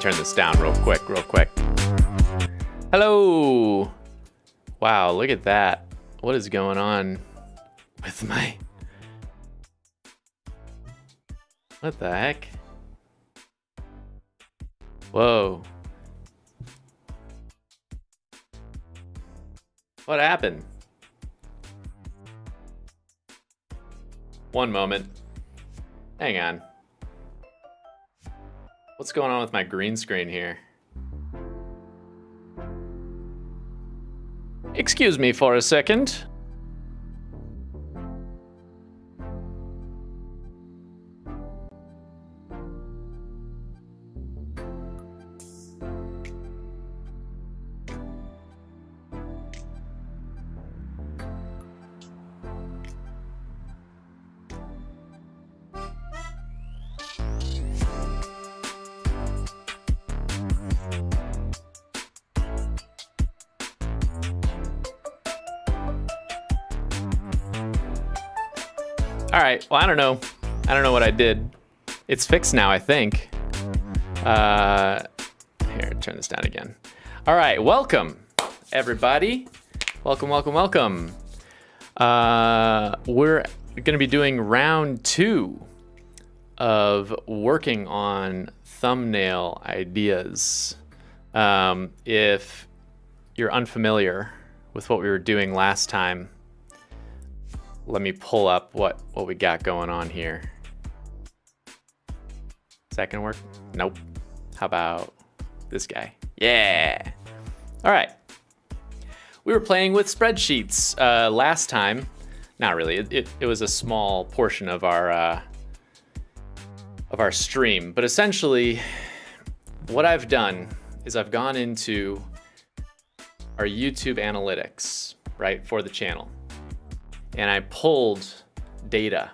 turn this down real quick, real quick. Hello. Wow, look at that. What is going on with my... What the heck? Whoa. What happened? One moment. Hang on. What's going on with my green screen here? Excuse me for a second. Well, I don't know. I don't know what I did. It's fixed now, I think. Uh, here, turn this down again. All right, welcome, everybody. Welcome, welcome, welcome. Uh, we're gonna be doing round two of working on thumbnail ideas. Um, if you're unfamiliar with what we were doing last time, let me pull up what, what we got going on here. Is that gonna work? Nope. How about this guy? Yeah. All right. We were playing with spreadsheets uh, last time. Not really. It, it, it, was a small portion of our uh, of our stream, but essentially, what I've done is I've gone into our YouTube analytics, right, for the channel, and I pulled data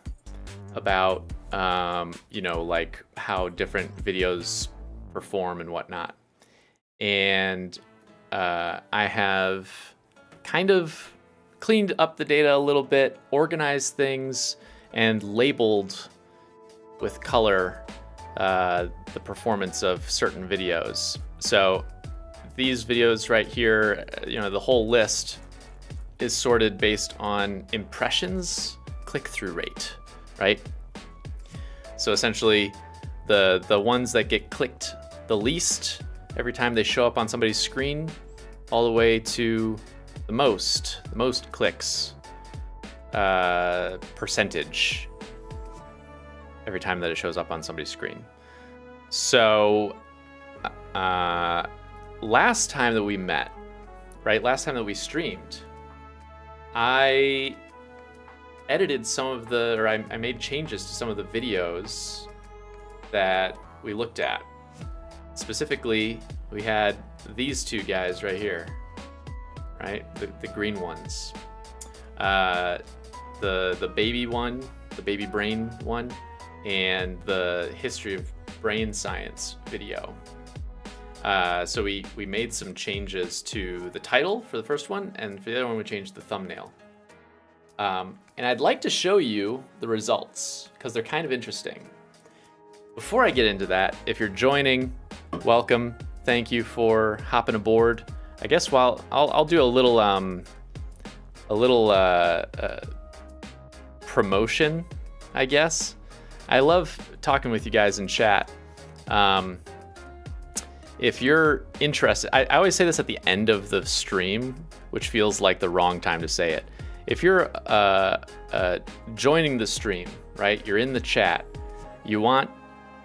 about, um, you know, like how different videos perform and whatnot. And uh, I have kind of cleaned up the data a little bit, organized things, and labeled with color uh, the performance of certain videos. So these videos right here, you know, the whole list is sorted based on impressions click-through rate, right? So essentially, the the ones that get clicked the least every time they show up on somebody's screen, all the way to the most, the most clicks uh, percentage every time that it shows up on somebody's screen. So, uh, last time that we met, right? Last time that we streamed, I edited some of the, or I, I made changes to some of the videos that we looked at. Specifically, we had these two guys right here, right? The, the green ones. Uh, the the baby one, the baby brain one, and the history of brain science video. Uh, so we, we made some changes to the title for the first one, and for the other one we changed the thumbnail. Um, and I'd like to show you the results, because they're kind of interesting. Before I get into that, if you're joining, welcome. Thank you for hopping aboard. I guess while I'll, I'll do a little um, a little uh, uh, promotion, I guess. I love talking with you guys in chat. Um, if you're interested, I, I, always say this at the end of the stream, which feels like the wrong time to say it. If you're uh, uh, joining the stream, right, you're in the chat, you want,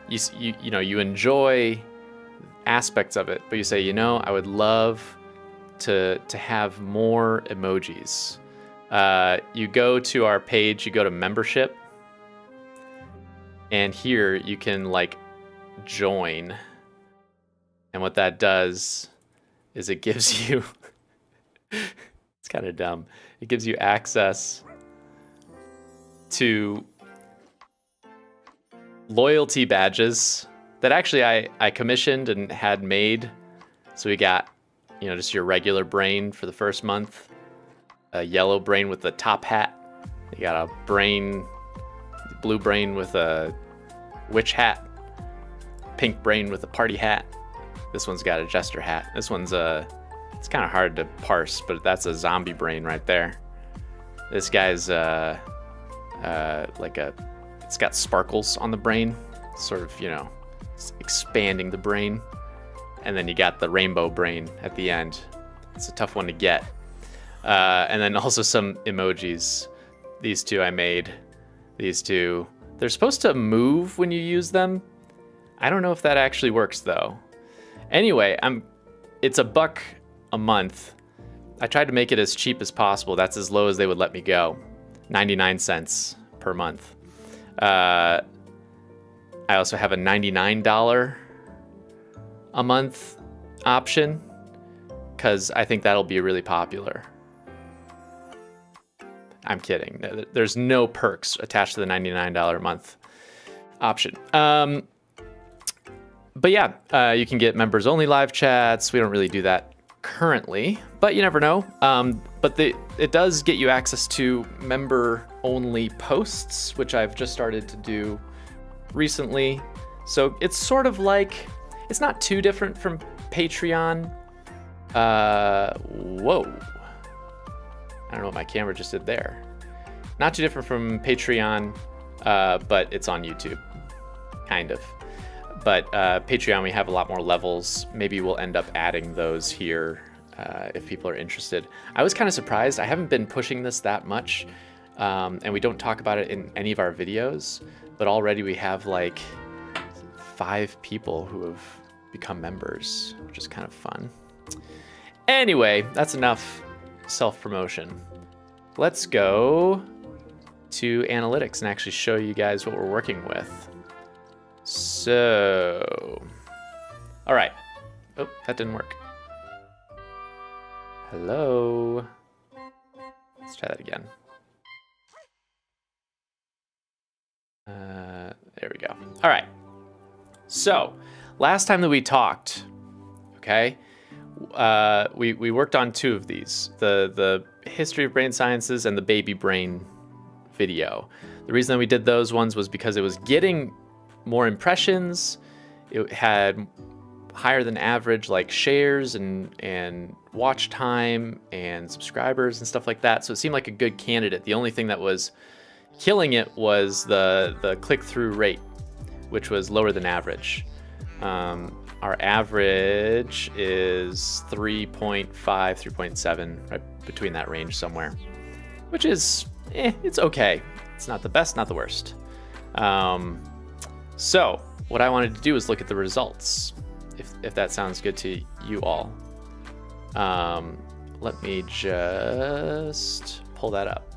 you, you, you know, you enjoy aspects of it, but you say, you know, I would love to, to have more emojis. Uh, you go to our page, you go to membership, and here you can like join. And what that does is it gives you, it's kind of dumb. It gives you access to loyalty badges that actually I, I commissioned and had made. So we got, you know, just your regular brain for the first month, a yellow brain with the top hat. You got a brain, blue brain with a witch hat, pink brain with a party hat. This one's got a jester hat. This one's a, it's kind of hard to parse, but that's a zombie brain right there. This guy's uh, uh, like a, it's got sparkles on the brain, sort of, you know, expanding the brain. And then you got the rainbow brain at the end. It's a tough one to get. Uh, and then also some emojis. These two I made. These two. They're supposed to move when you use them. I don't know if that actually works though. Anyway, I'm. It's a buck a month. I tried to make it as cheap as possible. That's as low as they would let me go. 99 cents per month. Uh, I also have a $99 a month option because I think that'll be really popular. I'm kidding. There's no perks attached to the $99 a month option. Um, but yeah, uh, you can get members only live chats. We don't really do that currently, but you never know. Um, but the, it does get you access to member only posts, which I've just started to do recently. So it's sort of like, it's not too different from Patreon. Uh, whoa. I don't know what my camera just did there. Not too different from Patreon, uh, but it's on YouTube, kind of. But uh, Patreon, we have a lot more levels. Maybe we'll end up adding those here uh, if people are interested. I was kind of surprised. I haven't been pushing this that much, um, and we don't talk about it in any of our videos, but already we have like five people who have become members, which is kind of fun. Anyway, that's enough self-promotion. Let's go to analytics and actually show you guys what we're working with. So, all right. Oh, that didn't work. Hello. Let's try that again. Uh, there we go. All right. So, last time that we talked, okay, uh, we, we worked on two of these, the, the history of brain sciences and the baby brain video. The reason that we did those ones was because it was getting more impressions. It had higher than average like shares and and watch time and subscribers and stuff like that. So it seemed like a good candidate. The only thing that was killing it was the the click through rate, which was lower than average. Um, our average is 3.5, 3.7, right between that range somewhere, which is, eh, it's okay. It's not the best, not the worst. Um, so what I wanted to do is look at the results, if, if that sounds good to you all. Um, let me just pull that up.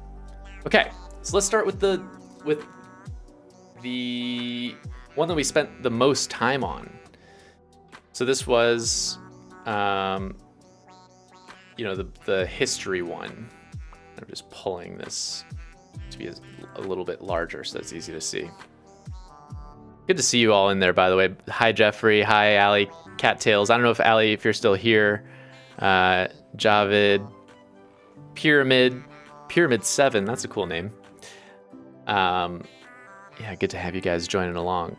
Okay, so let's start with the with the one that we spent the most time on. So this was, um, you know, the, the history one. I'm just pulling this to be a, a little bit larger so it's easy to see. Good to see you all in there, by the way. Hi, Jeffrey. Hi, Ali. Cattails. I don't know if Ali, if you're still here. Uh, Javid. Pyramid. Pyramid 7. That's a cool name. Um, yeah, good to have you guys joining along.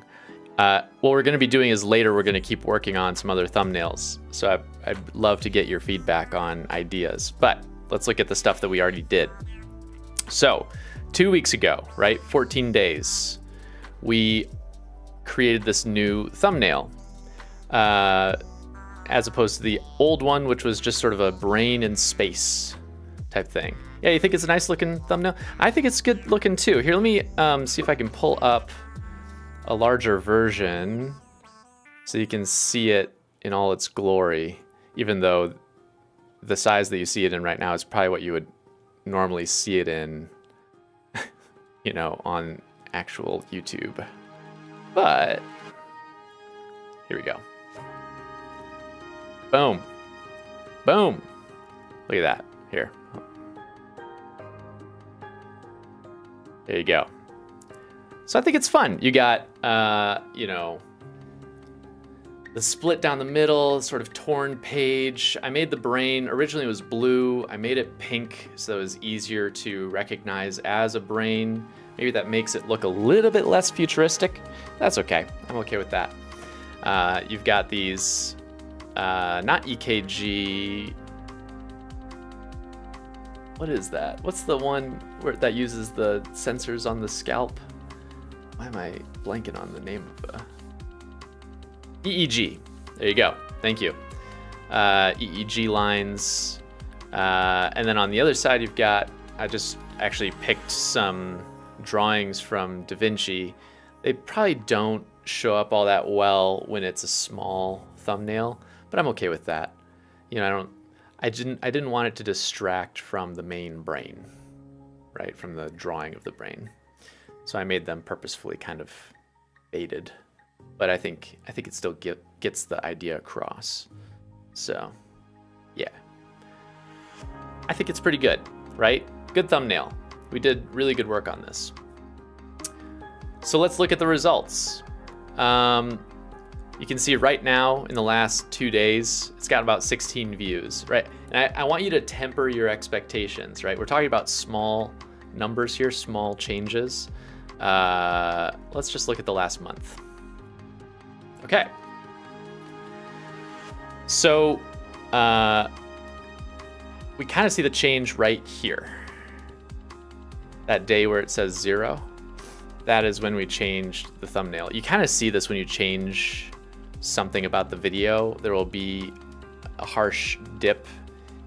Uh, what we're going to be doing is later we're going to keep working on some other thumbnails. So I, I'd love to get your feedback on ideas. But let's look at the stuff that we already did. So two weeks ago, right, 14 days, we created this new thumbnail. Uh, as opposed to the old one, which was just sort of a brain in space type thing. Yeah, you think it's a nice looking thumbnail? I think it's good looking too. Here, let me um, see if I can pull up a larger version so you can see it in all its glory, even though the size that you see it in right now is probably what you would normally see it in, you know, on actual YouTube. But here we go. Boom. Boom. Look at that. Here. There you go. So I think it's fun. You got, uh, you know, the split down the middle, sort of torn page. I made the brain, originally it was blue. I made it pink so it was easier to recognize as a brain. Maybe that makes it look a little bit less futuristic. That's okay. I'm okay with that. Uh, you've got these, uh, not EKG. What is that? What's the one where that uses the sensors on the scalp? Why am I blanking on the name of uh... EEG? There you go. Thank you. Uh, EEG lines. Uh, and then on the other side, you've got, I just actually picked some drawings from Da Vinci. They probably don't show up all that well when it's a small thumbnail, but I'm okay with that. You know, I don't, I didn't, I didn't want it to distract from the main brain, right? From the drawing of the brain. So I made them purposefully kind of faded, but I think I think it still get, gets the idea across. So, yeah, I think it's pretty good, right? Good thumbnail. We did really good work on this. So let's look at the results. Um, you can see right now in the last two days, it's got about 16 views, right? And I, I want you to temper your expectations, right? We're talking about small numbers here, small changes. Uh, let's just look at the last month. Okay. So uh, we kind of see the change right here. That day where it says zero. That is when we changed the thumbnail. You kind of see this when you change something about the video. There will be a harsh dip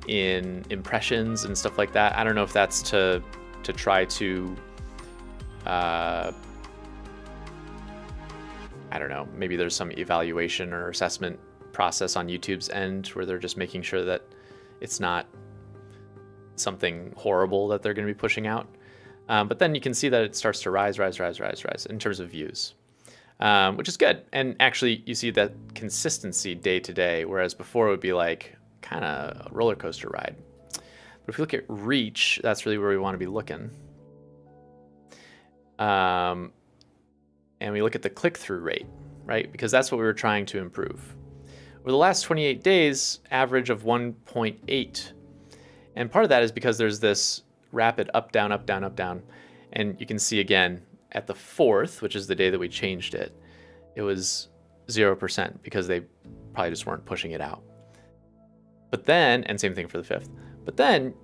in impressions and stuff like that. I don't know if that's to to try to uh, I don't know, maybe there's some evaluation or assessment process on YouTube's end where they're just making sure that it's not something horrible that they're going to be pushing out. Um, but then you can see that it starts to rise, rise, rise, rise, rise in terms of views, um, which is good. And actually, you see that consistency day to day, whereas before it would be like kind of a roller coaster ride. But if we look at reach, that's really where we want to be looking. Um, and we look at the click-through rate, right? Because that's what we were trying to improve. Over the last 28 days, average of 1.8. And part of that is because there's this rapid up, down, up, down, up, down. And you can see again at the fourth, which is the day that we changed it, it was 0% because they probably just weren't pushing it out. But then, and same thing for the fifth, but then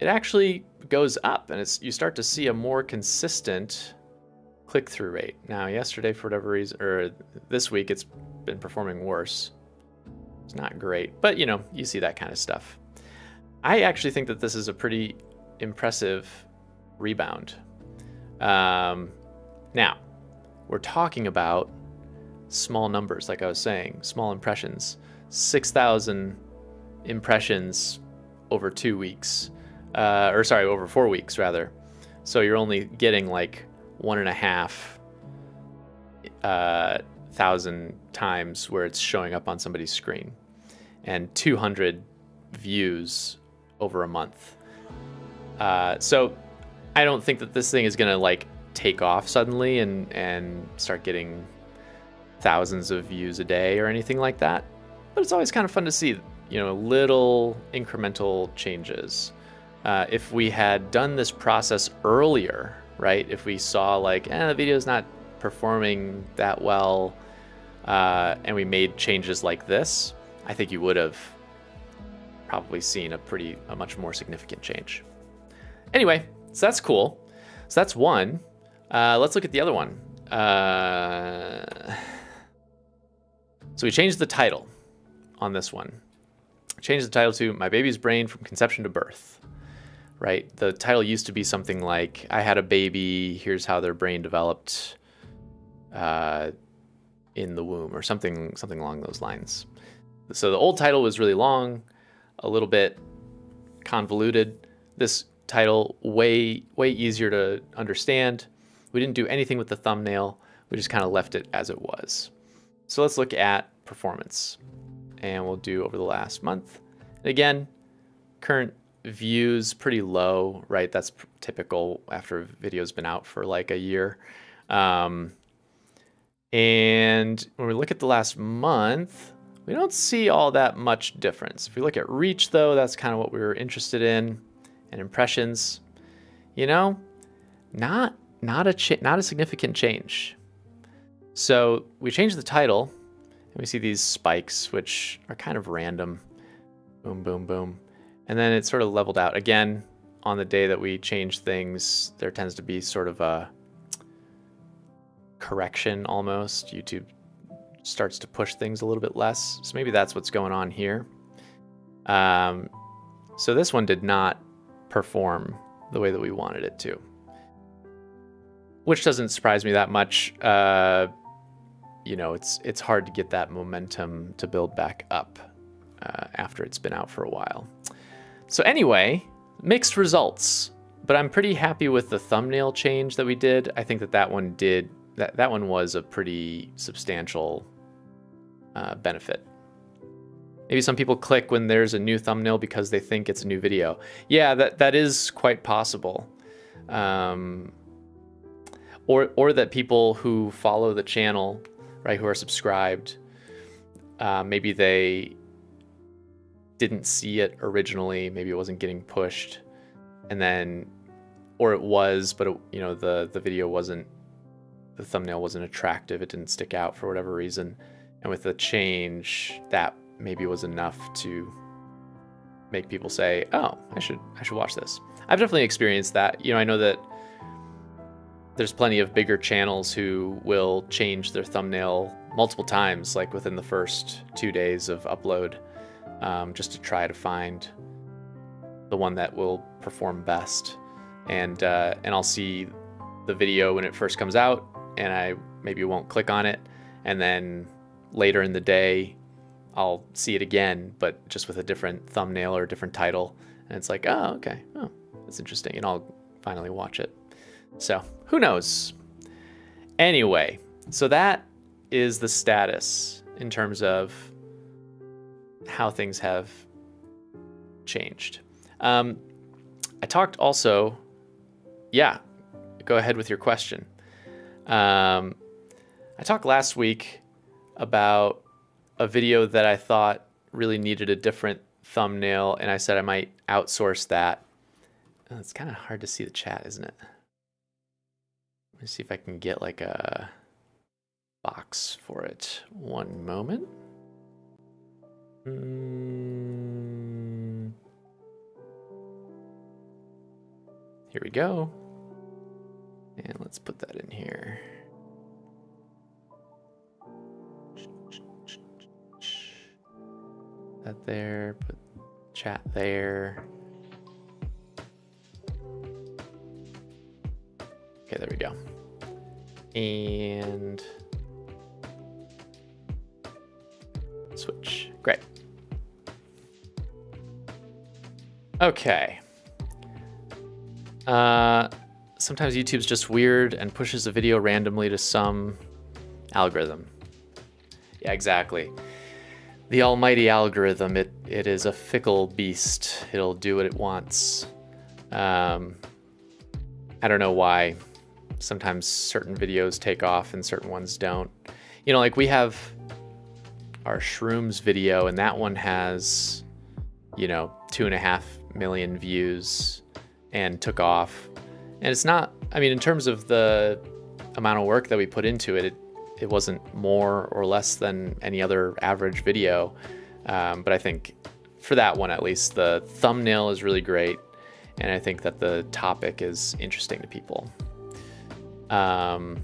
it actually goes up and it's you start to see a more consistent click-through rate. Now, yesterday, for whatever reason, or this week, it's been performing worse. It's not great, but you know, you see that kind of stuff. I actually think that this is a pretty impressive rebound. Um, now, we're talking about small numbers, like I was saying, small impressions. 6,000 impressions over two weeks, uh, or sorry, over four weeks rather. So you're only getting like one and a half uh, thousand times where it's showing up on somebody's screen, and 200 views over a month. Uh, so I don't think that this thing is gonna like take off suddenly and and start getting thousands of views a day or anything like that. But it's always kind of fun to see, you know, little incremental changes. Uh, if we had done this process earlier, right? If we saw like, eh, the video's not performing that well, uh, and we made changes like this, I think you would have probably seen a pretty, a much more significant change. Anyway, so that's cool. So that's one. Uh, let's look at the other one. Uh, so we changed the title on this one. Changed the title to My Baby's Brain from Conception to Birth right? The title used to be something like, I had a baby, here's how their brain developed uh, in the womb, or something, something along those lines. So the old title was really long, a little bit convoluted. This title, way, way easier to understand. We didn't do anything with the thumbnail, we just kind of left it as it was. So let's look at performance. And we'll do over the last month. And again, current views pretty low, right? That's typical after a video's been out for like a year. Um, and when we look at the last month, we don't see all that much difference. If we look at reach though, that's kind of what we were interested in and impressions, you know, not, not a, not a significant change. So we change the title and we see these spikes, which are kind of random. Boom, boom, boom. And then it sort of leveled out. Again, on the day that we change things, there tends to be sort of a correction almost. YouTube starts to push things a little bit less. So maybe that's what's going on here. Um, so this one did not perform the way that we wanted it to. Which doesn't surprise me that much. Uh, you know, it's it's hard to get that momentum to build back up uh, after it's been out for a while. So anyway, mixed results, but I'm pretty happy with the thumbnail change that we did. I think that that one did, that, that one was a pretty substantial uh, benefit. Maybe some people click when there's a new thumbnail because they think it's a new video. Yeah, that, that is quite possible. Um, or, or that people who follow the channel, right, who are subscribed, uh, maybe they didn't see it originally, maybe it wasn't getting pushed, and then, or it was, but it, you know the the video wasn't, the thumbnail wasn't attractive, it didn't stick out for whatever reason, and with the change, that maybe was enough to make people say, "Oh, I should I should watch this." I've definitely experienced that. You know, I know that there's plenty of bigger channels who will change their thumbnail multiple times, like within the first two days of upload, um, just to try to find the one that will perform best. And uh, and I'll see the video when it first comes out, and I maybe won't click on it, and then later in the day, I'll see it again, but just with a different thumbnail or a different title, and it's like, oh, okay, oh, that's interesting, and I'll finally watch it. So who knows? Anyway, so that is the status in terms of how things have changed. Um, I talked also, yeah, go ahead with your question. Um, I talked last week about a video that I thought really needed a different thumbnail, and I said I might outsource that. Oh, it's kind of hard to see the chat, isn't it? Let me see if I can get like a box for it. One moment. Mm. Here we go. And let's put that in here. That there, put chat there. Okay, there we go. And switch. Great. Okay. Uh, sometimes YouTube's just weird and pushes a video randomly to some algorithm. Yeah, exactly. The almighty algorithm, it, it is a fickle beast. It'll do what it wants. Um, I don't know why sometimes certain videos take off and certain ones don't. You know, like we have our shrooms video and that one has, you know, two and a half million views and took off. And it's not, I mean, in terms of the amount of work that we put into it, it, it wasn't more or less than any other average video. Um, but I think for that one, at least, the thumbnail is really great. And I think that the topic is interesting to people. Um,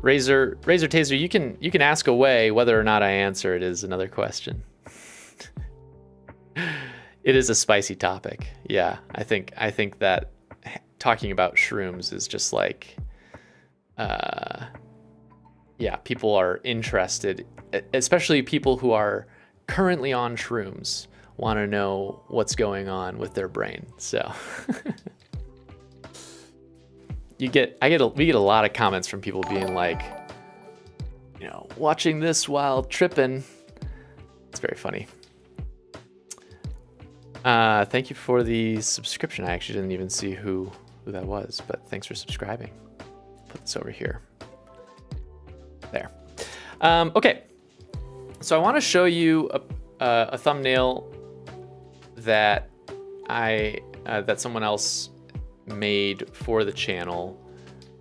Razor, Razor Taser, you can you can ask away whether or not I answer it is another question. it is a spicy topic. Yeah, I think I think that talking about shrooms is just like, uh, yeah, people are interested, especially people who are currently on shrooms, want to know what's going on with their brain. So. you get I get a, we get a lot of comments from people being like, you know, watching this while tripping. It's very funny. Uh, thank you for the subscription. I actually didn't even see who who that was, but thanks for subscribing. Put this over here. There. Um, okay. So I want to show you a, a thumbnail that I uh, that someone else made for the channel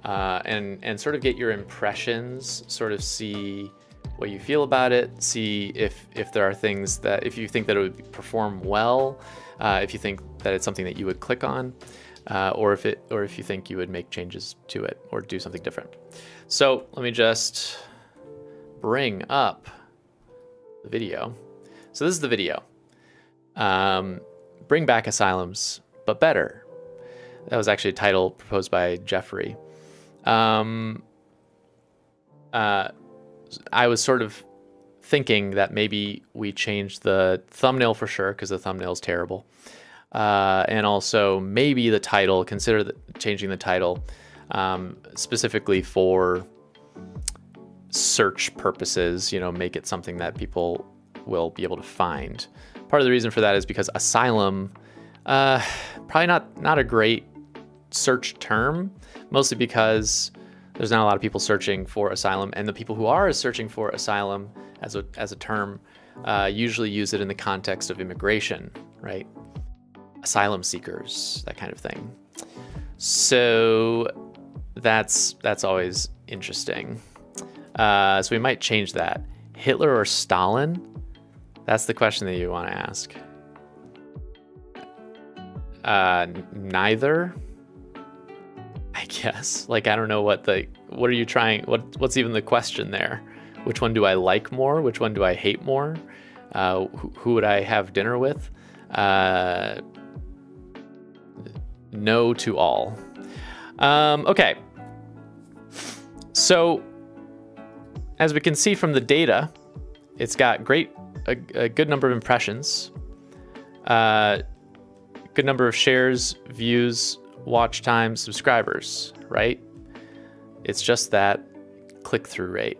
uh, and, and sort of get your impressions, sort of see what you feel about it, see if, if there are things that, if you think that it would perform well, uh, if you think that it's something that you would click on, uh, or if it, or if you think you would make changes to it or do something different. So let me just bring up the video. So this is the video. Um, bring back asylums, but better. That was actually a title proposed by Jeffrey. Um, uh, I was sort of thinking that maybe we change the thumbnail for sure because the thumbnail is terrible. Uh, and also maybe the title, consider the, changing the title um, specifically for search purposes, you know, make it something that people will be able to find. Part of the reason for that is because asylum, uh, probably not, not a great search term, mostly because there's not a lot of people searching for asylum, and the people who are searching for asylum as a, as a term uh, usually use it in the context of immigration, right? Asylum seekers, that kind of thing. So that's that's always interesting. Uh, so we might change that. Hitler or Stalin? That's the question that you want to ask. Uh, neither. I, guess. Like I don't know what the what are you trying what what's even the question there? Which one do I like more? Which one do I hate more? Uh, who, who, would I have dinner with? Uh, no to all. Um, okay. So, as we can see from the data, it's got great, a, a good number of impressions, uh, good number of shares, views, watch time, subscribers, right? It's just that click through rate.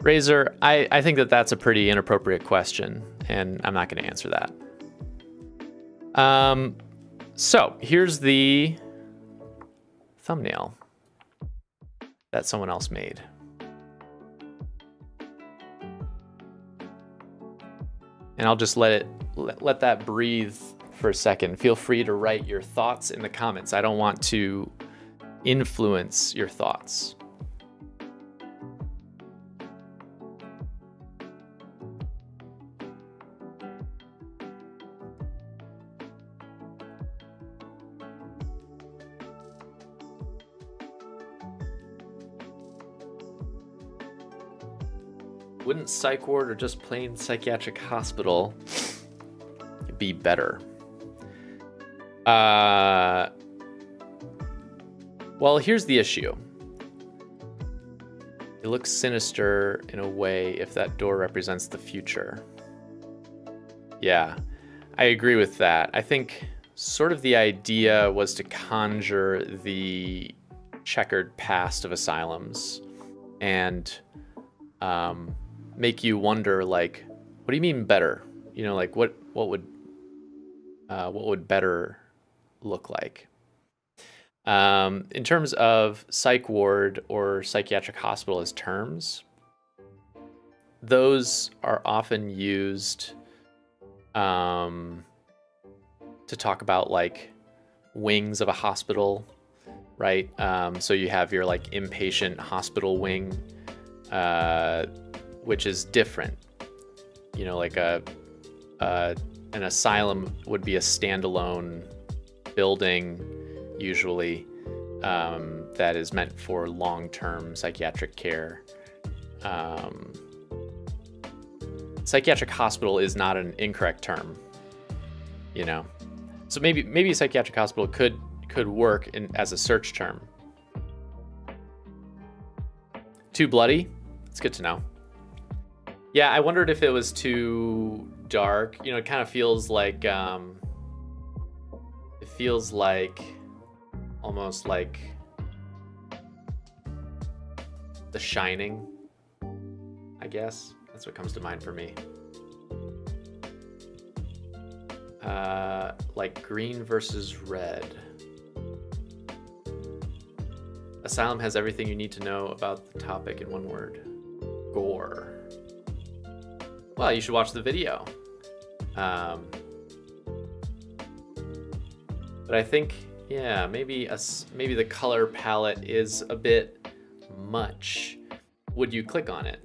Razor, I, I think that that's a pretty inappropriate question, and I'm not going to answer that. Um, so here's the thumbnail that someone else made. And I'll just let it let, let that breathe for a second. Feel free to write your thoughts in the comments. I don't want to influence your thoughts. Psych ward or just plain psychiatric hospital be better? Uh, well, here's the issue. It looks sinister in a way if that door represents the future. Yeah, I agree with that. I think sort of the idea was to conjure the checkered past of asylums and um, make you wonder, like, what do you mean better? You know, like what what would uh, what would better look like. Um, in terms of psych ward or psychiatric hospital as terms, those are often used um, to talk about like wings of a hospital, right? Um, so you have your like inpatient hospital wing, uh, which is different. You know, like a, a an asylum would be a standalone building, usually, um, that is meant for long term psychiatric care. Um, psychiatric hospital is not an incorrect term, you know. So maybe maybe a psychiatric hospital could could work in as a search term. Too bloody? It's good to know. Yeah, I wondered if it was too dark. You know, it kind of feels like um, it feels like almost like The Shining, I guess. That's what comes to mind for me. Uh, like green versus red. Asylum has everything you need to know about the topic in one word. Gore. Well, you should watch the video. Um, but I think, yeah, maybe a, maybe the color palette is a bit much. Would you click on it?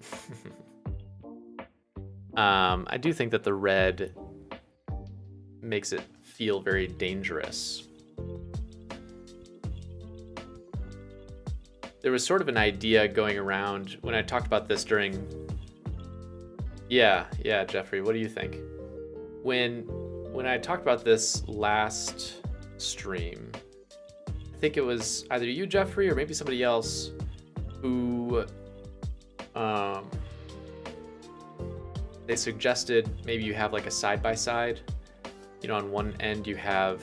um, I do think that the red makes it feel very dangerous. There was sort of an idea going around when I talked about this during. Yeah, yeah, Jeffrey, what do you think? When when I talked about this last stream. I think it was either you, Jeffrey, or maybe somebody else who um, they suggested maybe you have like a side by side. You know, on one end you have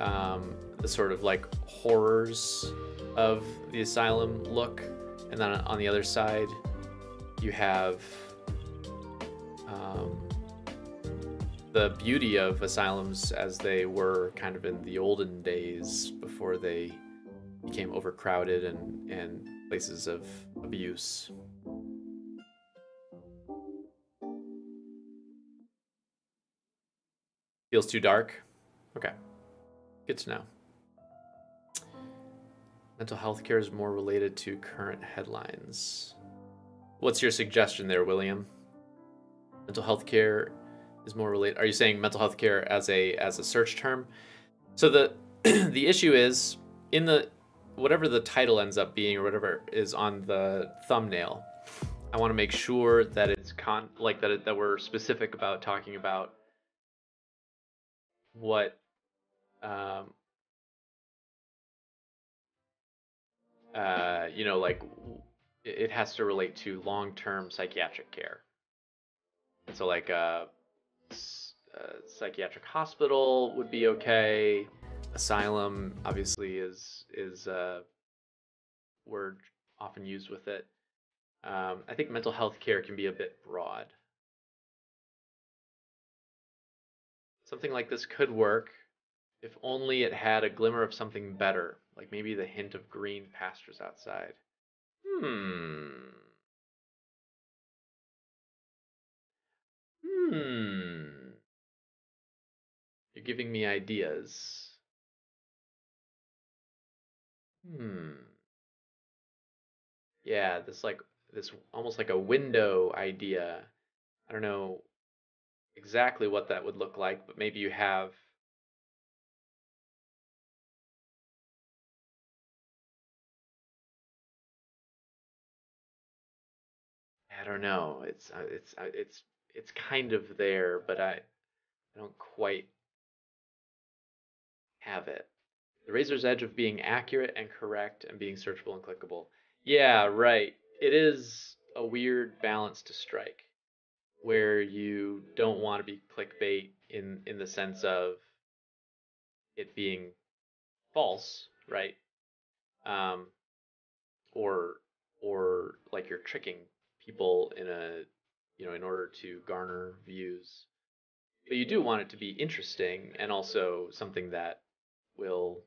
um, the sort of like horrors of the asylum look, and then on the other side you have um, the beauty of asylums as they were kind of in the olden days before they became overcrowded and, and places of abuse. Feels too dark? Okay. Good to know. Mental health care is more related to current headlines. What's your suggestion there, William? Mental health care is more related. Are you saying mental health care as a as a search term? So the the issue is in the whatever the title ends up being or whatever is on the thumbnail. I want to make sure that it's con like that it, that we're specific about talking about what um, uh, you know like it has to relate to long-term psychiatric care. And so like a, uh, a uh, psychiatric hospital would be okay. Asylum obviously is is a word often used with it. Um, I think mental health care can be a bit broad. Something like this could work if only it had a glimmer of something better, like maybe the hint of green pastures outside. Hmm. Hmm. You're giving me ideas. Hmm. Yeah, this like this almost like a window idea. I don't know exactly what that would look like, but maybe you have I don't know. It's uh, it's uh, it's it's kind of there, but I I don't quite have it. The razor's edge of being accurate and correct and being searchable and clickable. Yeah, right. It is a weird balance to strike where you don't want to be clickbait in in the sense of it being false, right? Um or or like you're tricking people in a you know in order to garner views. But you do want it to be interesting and also something that will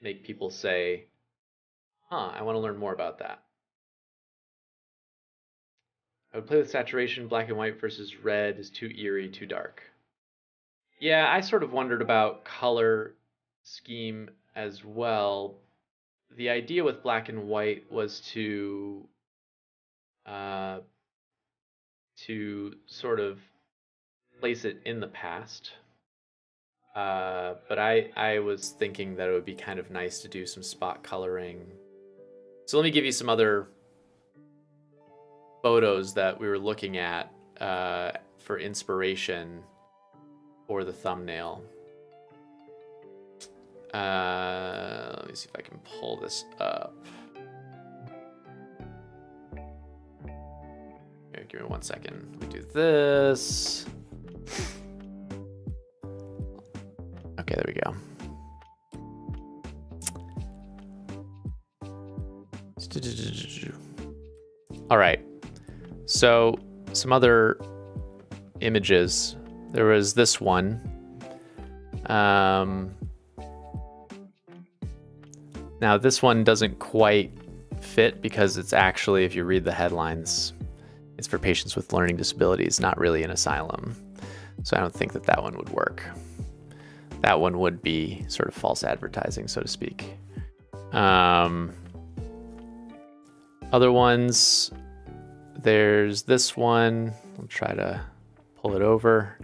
make people say huh i want to learn more about that. I would play with saturation black and white versus red is too eerie too dark. Yeah i sort of wondered about color scheme as well. The idea with black and white was to uh, to sort of place it in the past. Uh, but I, I was thinking that it would be kind of nice to do some spot coloring. So let me give you some other photos that we were looking at uh, for inspiration for the thumbnail. Uh, let me see if I can pull this up. Give me one second. We do this. Okay, there we go. All right. So some other images. There was this one. Um, now this one doesn't quite fit because it's actually, if you read the headlines, it's for patients with learning disabilities, not really an asylum. So I don't think that that one would work. That one would be sort of false advertising, so to speak. Um, other ones, there's this one. I'll try to pull it over.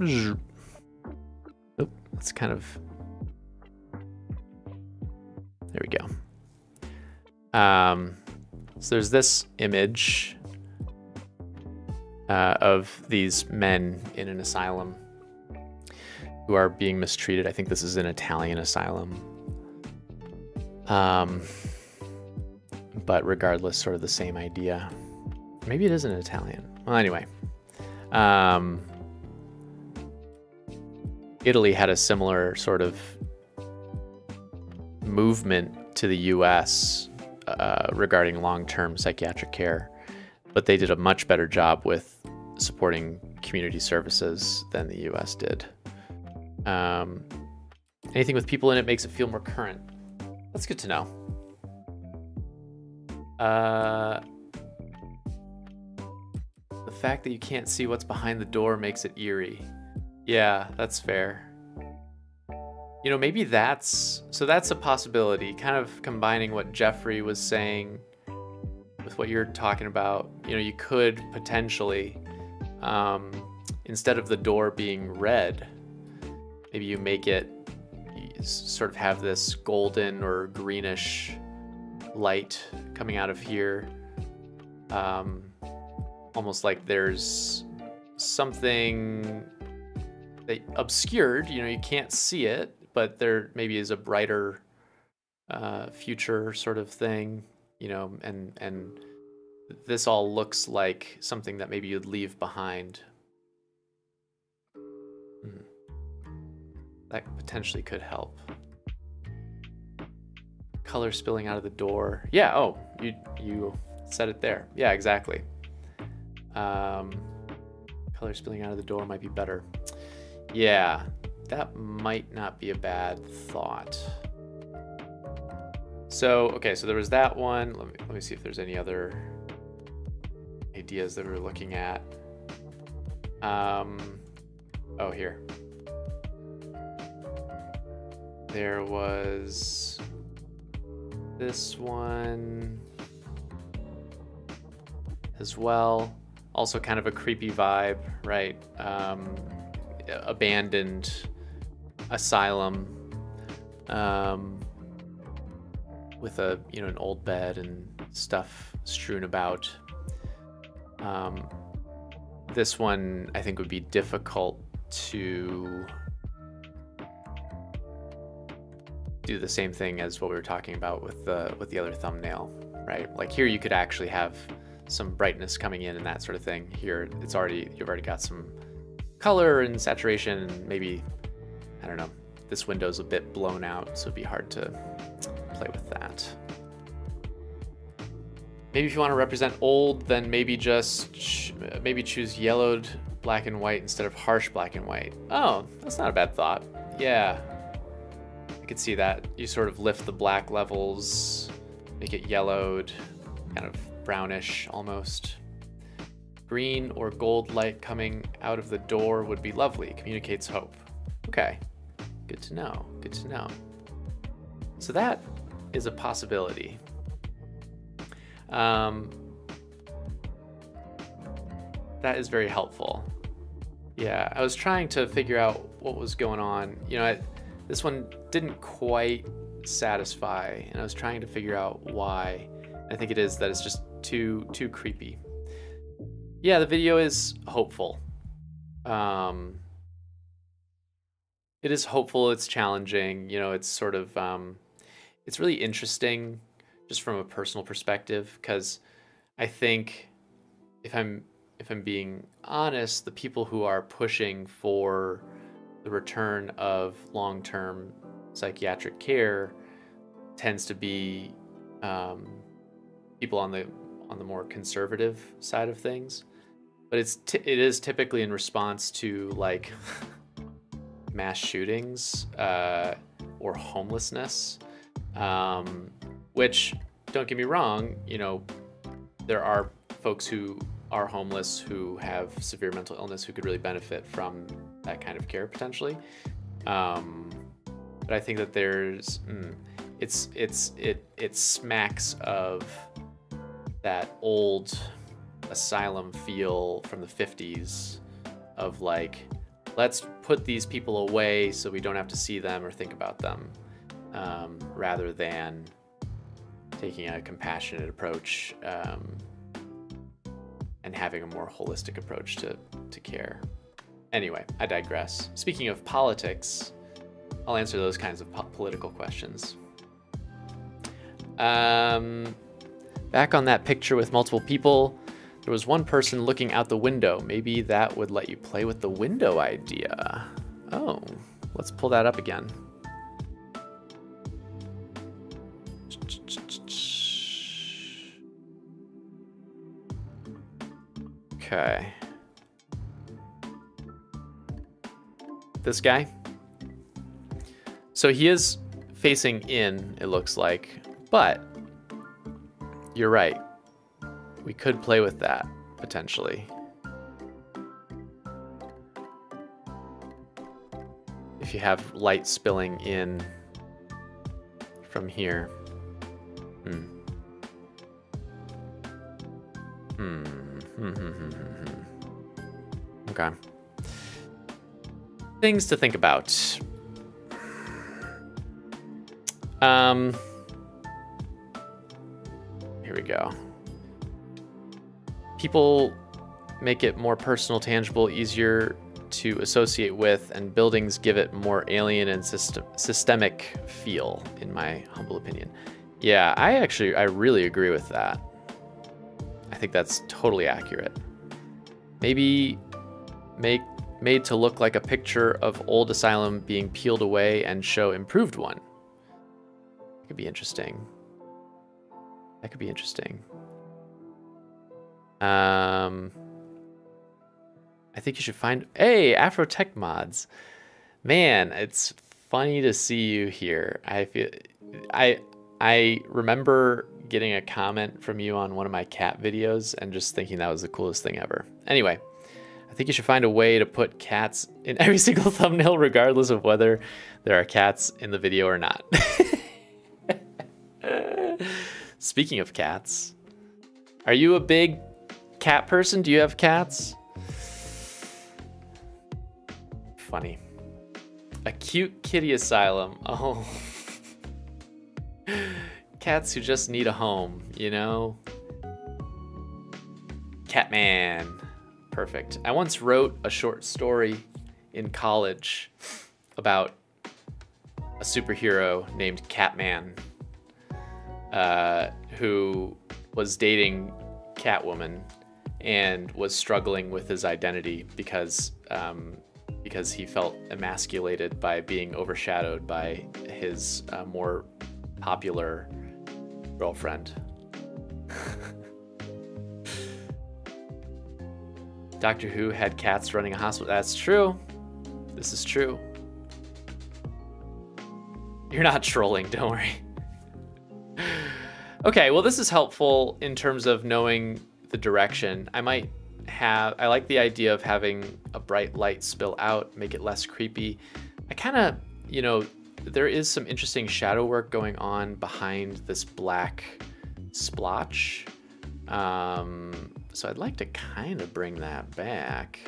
Oop, that's kind of. There we go. Um, so there's this image uh, of these men in an asylum who are being mistreated. I think this is an Italian asylum. Um, but regardless, sort of the same idea. Maybe it isn't Italian. Well, anyway. Um, Italy had a similar sort of movement to the US uh, regarding long-term psychiatric care, but they did a much better job with supporting community services than the U.S. did. Um, anything with people in it makes it feel more current. That's good to know. Uh, the fact that you can't see what's behind the door makes it eerie. Yeah, that's fair you know, maybe that's so that's a possibility, kind of combining what Jeffrey was saying with what you're talking about. You know, you could potentially um, instead of the door being red, maybe you make it sort of have this golden or greenish light coming out of here. Um, almost like there's something that obscured, you know, you can't see it, but there maybe is a brighter uh, future sort of thing, you know, and and this all looks like something that maybe you'd leave behind. Hmm. That potentially could help. Color spilling out of the door. Yeah, oh, you you set it there. Yeah, exactly. Um, color spilling out of the door might be better. Yeah, that might not be a bad thought. So, okay, so there was that one. Let me, let me see if there's any other ideas that we are looking at. Um, oh, here. There was this one as well. Also kind of a creepy vibe, right? Um, abandoned asylum um, with a you know an old bed and stuff strewn about. Um, this one I think would be difficult to do the same thing as what we were talking about with the with the other thumbnail, right? Like here you could actually have some brightness coming in and that sort of thing. Here it's already you've already got some color and saturation maybe I don't know. This window's a bit blown out, so it'd be hard to play with that. Maybe if you want to represent old, then maybe just maybe choose yellowed black and white instead of harsh black and white. Oh, that's not a bad thought. Yeah, I could see that. You sort of lift the black levels, make it yellowed, kind of brownish almost. Green or gold light coming out of the door would be lovely. Communicates hope. Okay, good to know. Good to know. So that is a possibility. Um, that is very helpful. Yeah, I was trying to figure out what was going on. You know, I, this one didn't quite satisfy, and I was trying to figure out why. I think it is that it's just too too creepy. Yeah, the video is hopeful. Um, it is hopeful. It's challenging. You know, it's sort of um, it's really interesting, just from a personal perspective, because I think if I'm if I'm being honest, the people who are pushing for the return of long-term psychiatric care tends to be um, people on the on the more conservative side of things, but it's it is typically in response to like mass shootings uh, or homelessness, um, which don't get me wrong, you know, there are folks who are homeless who have severe mental illness who could really benefit from that kind of care potentially. Um, but I think that there's mm, it's it's it it smacks of that old asylum feel from the 50s of like let's put these people away so we don't have to see them or think about them um, rather than taking a compassionate approach um, and having a more holistic approach to, to care. Anyway, I digress. Speaking of politics, I'll answer those kinds of po political questions. Um, Back on that picture with multiple people, there was one person looking out the window. Maybe that would let you play with the window idea. Oh, let's pull that up again. Okay. This guy. So he is facing in, it looks like, but you're right. We could play with that, potentially. If you have light spilling in from here. Hmm. Hmm. Hmm. Hmm. Hmm. hmm. Okay. things to think about. Um, here we go. People make it more personal, tangible, easier to associate with, and buildings give it more alien and system systemic feel, in my humble opinion. Yeah, I actually, I really agree with that. I think that's totally accurate. Maybe make made to look like a picture of old asylum being peeled away and show improved one. That could be interesting. That could be interesting. Um, I think you should find. Hey, Afrotech mods, man, it's funny to see you here. I feel, I, I remember getting a comment from you on one of my cat videos and just thinking that was the coolest thing ever. Anyway, I think you should find a way to put cats in every single thumbnail, regardless of whether there are cats in the video or not. Speaking of cats, are you a big cat person? Do you have cats? Funny. A cute kitty asylum. Oh. Cats who just need a home, you know? Catman. Perfect. I once wrote a short story in college about a superhero named Catman uh, who was dating Catwoman and was struggling with his identity because um, because he felt emasculated by being overshadowed by his uh, more popular girlfriend. Doctor Who had cats running a hospital. That's true. This is true. You're not trolling, don't worry. okay, well, this is helpful in terms of knowing the direction. I might have, I like the idea of having a bright light spill out, make it less creepy. I kind of, you know, there is some interesting shadow work going on behind this black splotch. Um, so I'd like to kind of bring that back.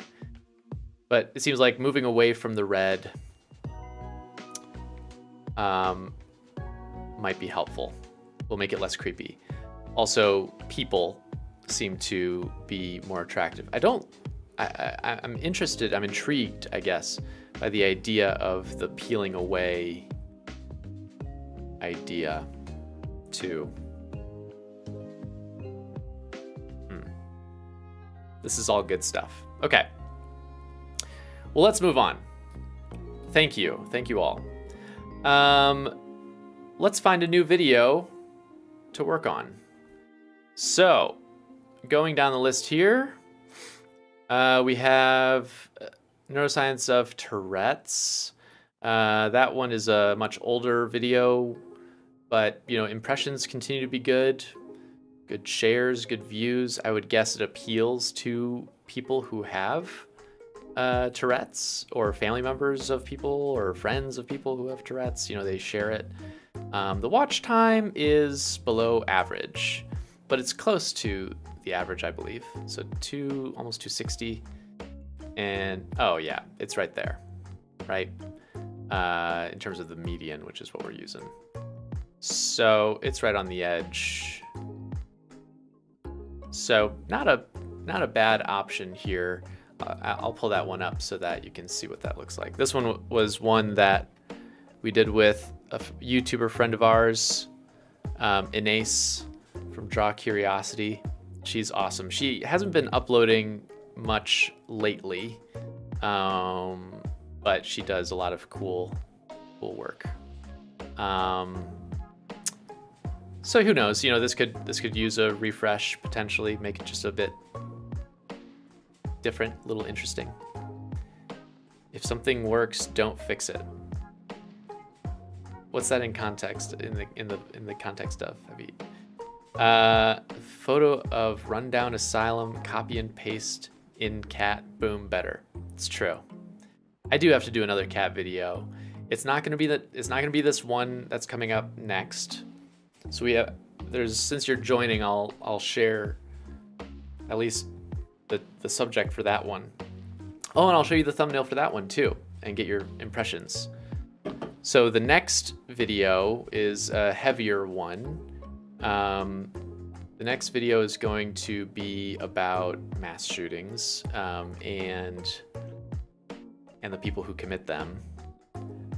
But it seems like moving away from the red um, might be helpful. Will make it less creepy. Also, people seem to be more attractive. I don't, I, I, I'm interested, I'm intrigued, I guess, by the idea of the peeling away idea too. Hmm. This is all good stuff. Okay. Well, let's move on. Thank you. Thank you all. Um, let's find a new video to work on. So, going down the list here, uh, we have uh, neuroscience of Tourette's. Uh, that one is a much older video, but you know impressions continue to be good. Good shares, good views. I would guess it appeals to people who have uh, Tourette's or family members of people or friends of people who have Tourette's. You know, they share it. Um, the watch time is below average, but it's close to the average, I believe. So two, almost 260. And oh yeah, it's right there, right? Uh, in terms of the median, which is what we're using. So it's right on the edge. So not a not a bad option here. Uh, I'll pull that one up so that you can see what that looks like. This one was one that we did with a YouTuber friend of ours, um, from Draw Curiosity. She's awesome. She hasn't been uploading much lately, um, but she does a lot of cool, cool work. Um, so who knows? You know, this could this could use a refresh potentially, make it just a bit different, a little interesting. If something works, don't fix it. What's that in context? In the in the in the context of? Have you, uh, photo of rundown asylum, copy and paste in cat, boom, better. It's true. I do have to do another cat video. It's not gonna be that. It's not gonna be this one that's coming up next. So we have. There's since you're joining, I'll I'll share at least the, the subject for that one. Oh, and I'll show you the thumbnail for that one too. and get your impressions. So the next video is a heavier one. Um, the next video is going to be about mass shootings um, and and the people who commit them.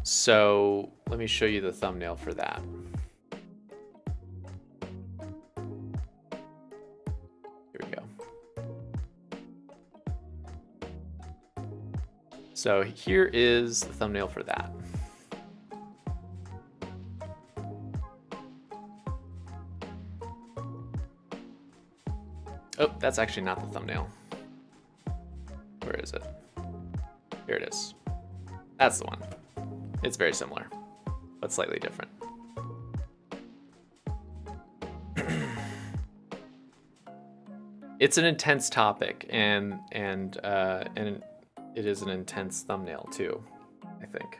So let me show you the thumbnail for that. Here we go. So here is the thumbnail for that. Oh, that's actually not the thumbnail. Where is it? Here it is. That's the one. It's very similar, but slightly different. it's an intense topic, and and uh, and it is an intense thumbnail too. I think.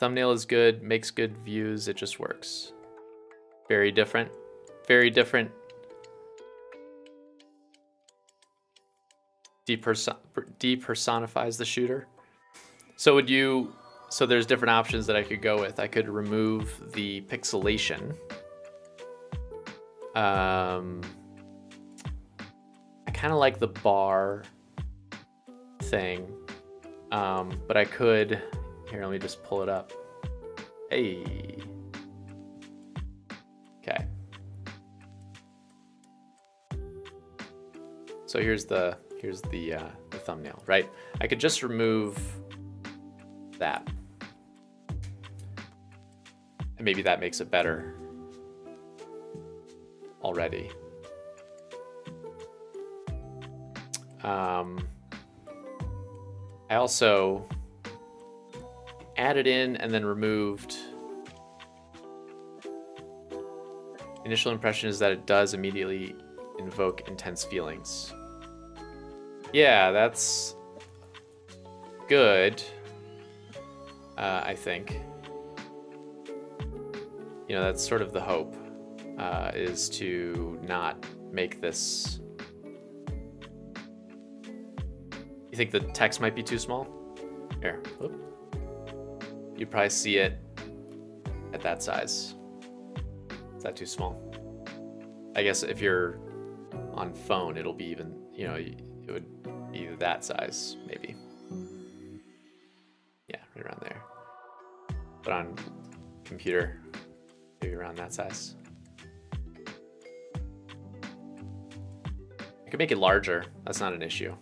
Thumbnail is good, makes good views, it just works. Very different. Very different. Deperson depersonifies the shooter. So would you, so there's different options that I could go with. I could remove the pixelation. Um, I kind of like the bar thing, um, but I could, here, let me just pull it up. Hey. Okay. So here's the here's the, uh, the thumbnail, right? I could just remove that. And maybe that makes it better already. Um, I also added in and then removed. Initial impression is that it does immediately invoke intense feelings. Yeah, that's good, uh, I think. You know, that's sort of the hope, uh, is to not make this... You think the text might be too small? Here. You probably see it at that size. Is that too small? I guess if you're on phone, it'll be even, you know, it would be that size, maybe. Yeah, right around there. But on computer, maybe around that size. I could make it larger. That's not an issue.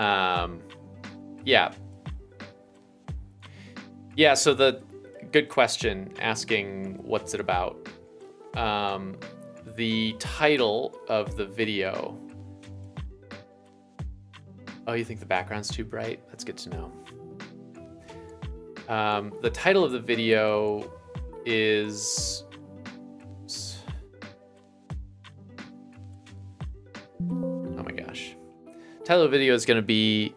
Um, yeah. Yeah, so the good question asking what's it about um, the title of the video. Oh, you think the background's too bright? That's good to know. Um, the title of the video is... Title of the video is going to be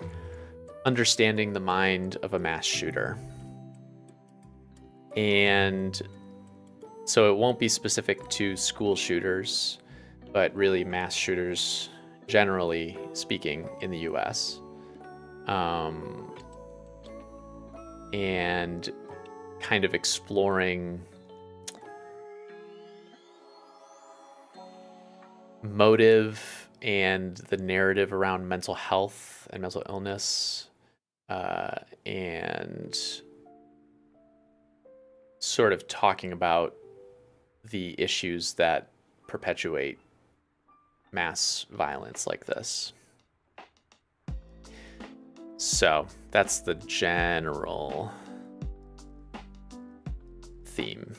Understanding the Mind of a Mass Shooter. And so it won't be specific to school shooters, but really mass shooters, generally speaking, in the US. Um, and kind of exploring motive and the narrative around mental health and mental illness uh, and sort of talking about the issues that perpetuate mass violence like this. So that's the general theme.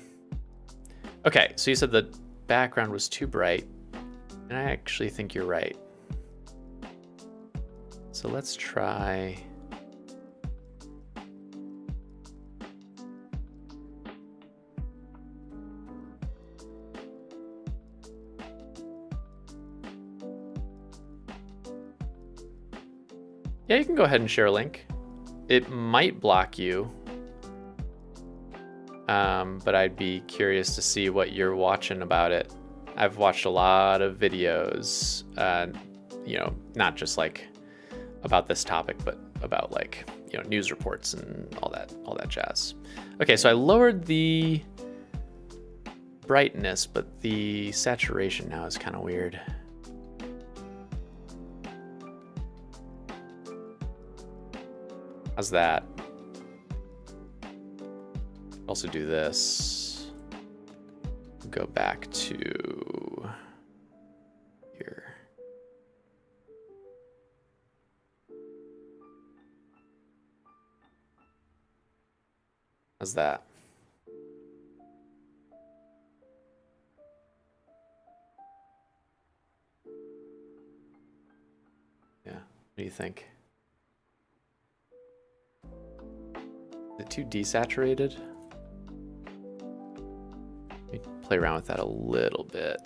Okay, so you said the background was too bright, and I actually think you're right. So let's try Yeah, you can go ahead and share a link. It might block you. um, but I'd be curious to see what you're watching about it. I've watched a lot of videos, uh, you know, not just like about this topic, but about like you know news reports and all that all that jazz. Okay, so I lowered the brightness, but the saturation now is kind of weird. How's that? Also do this. Go back to How's that? Yeah, what do you think? Is it too desaturated? Let me play around with that a little bit.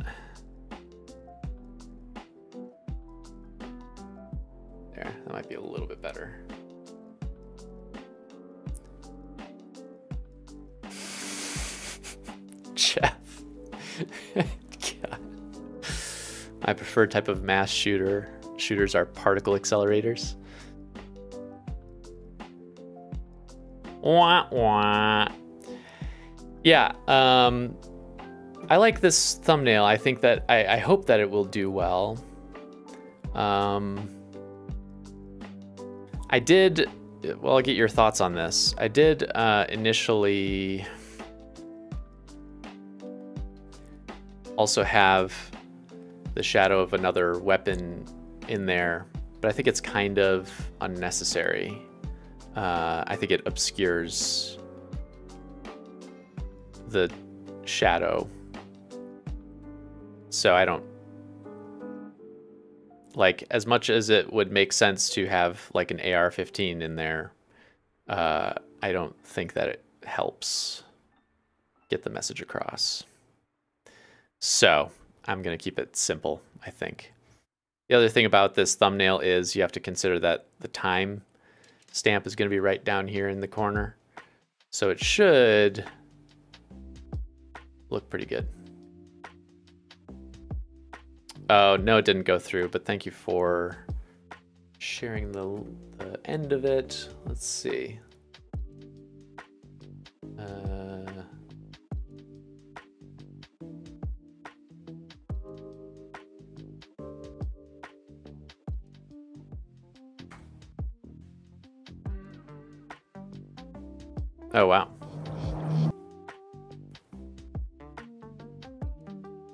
There, that might be a little bit better. My preferred type of mass shooter shooters are particle accelerators. Wah, wah. Yeah, um, I like this thumbnail. I think that I, I hope that it will do well. Um, I did. Well, I'll get your thoughts on this. I did uh, initially also have the shadow of another weapon in there, but I think it's kind of unnecessary. Uh, I think it obscures the shadow. So I don't like as much as it would make sense to have like an AR-15 in there. Uh, I don't think that it helps get the message across. So I'm gonna keep it simple. I think. The other thing about this thumbnail is you have to consider that the time stamp is going to be right down here in the corner. So it should look pretty good. Oh, no, it didn't go through, but thank you for sharing the, the end of it. Let's see. Oh, wow.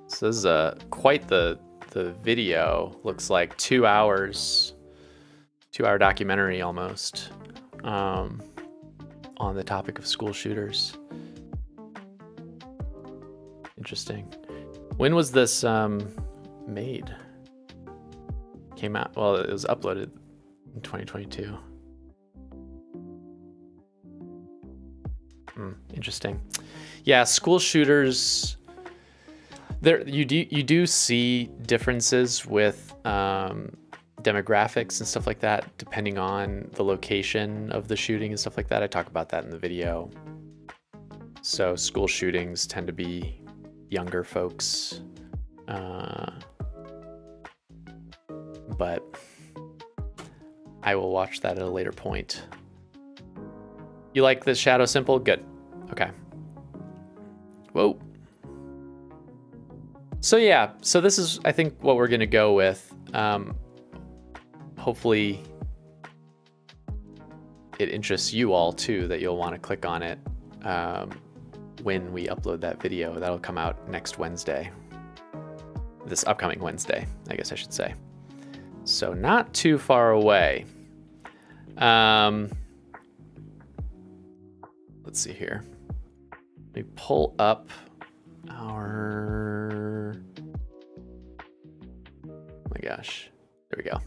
So this is uh, quite the, the video. Looks like two hours, two hour documentary almost um, on the topic of school shooters. Interesting. When was this um, made? Came out, well, it was uploaded in 2022. Interesting. Yeah, school shooters. There, you do you do see differences with um, demographics and stuff like that, depending on the location of the shooting and stuff like that. I talk about that in the video. So school shootings tend to be younger folks, uh, but I will watch that at a later point. You like the shadow simple? Good. Okay. Whoa. So yeah, so this is, I think, what we're gonna go with. Um, hopefully it interests you all too, that you'll wanna click on it um, when we upload that video. That'll come out next Wednesday. This upcoming Wednesday, I guess I should say. So not too far away. Um, let's see here. Let me pull up our, oh my gosh, there we go.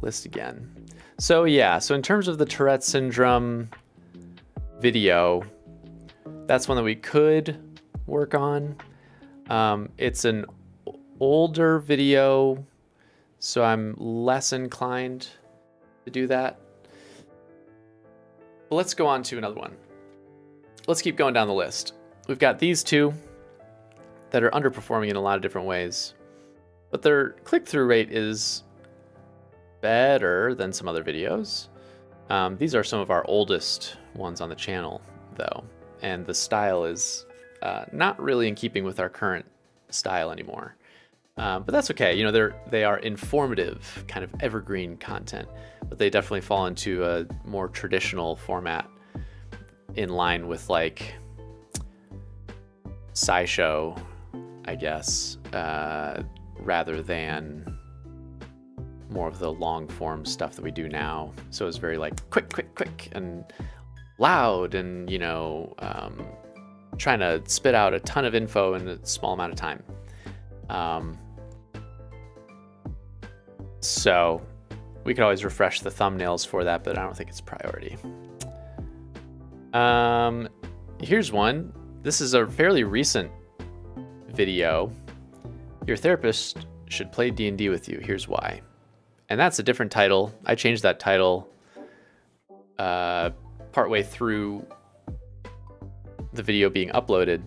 List again. So yeah, so in terms of the Tourette syndrome video, that's one that we could work on. Um, it's an older video, so I'm less inclined to do that. But let's go on to another one. Let's keep going down the list. We've got these two that are underperforming in a lot of different ways, but their click-through rate is better than some other videos. Um, these are some of our oldest ones on the channel, though, and the style is uh, not really in keeping with our current style anymore. Um, but that's okay. You know, they're they are informative, kind of evergreen content, but they definitely fall into a more traditional format, in line with like SciShow, I guess, uh, rather than more of the long form stuff that we do now. So it's very like quick, quick, quick, and loud, and you know, um, trying to spit out a ton of info in a small amount of time. Um, so we could always refresh the thumbnails for that, but I don't think it's priority. Um, here's one. This is a fairly recent video. Your therapist should play D&D with you. Here's why. And that's a different title. I changed that title uh, partway through the video being uploaded,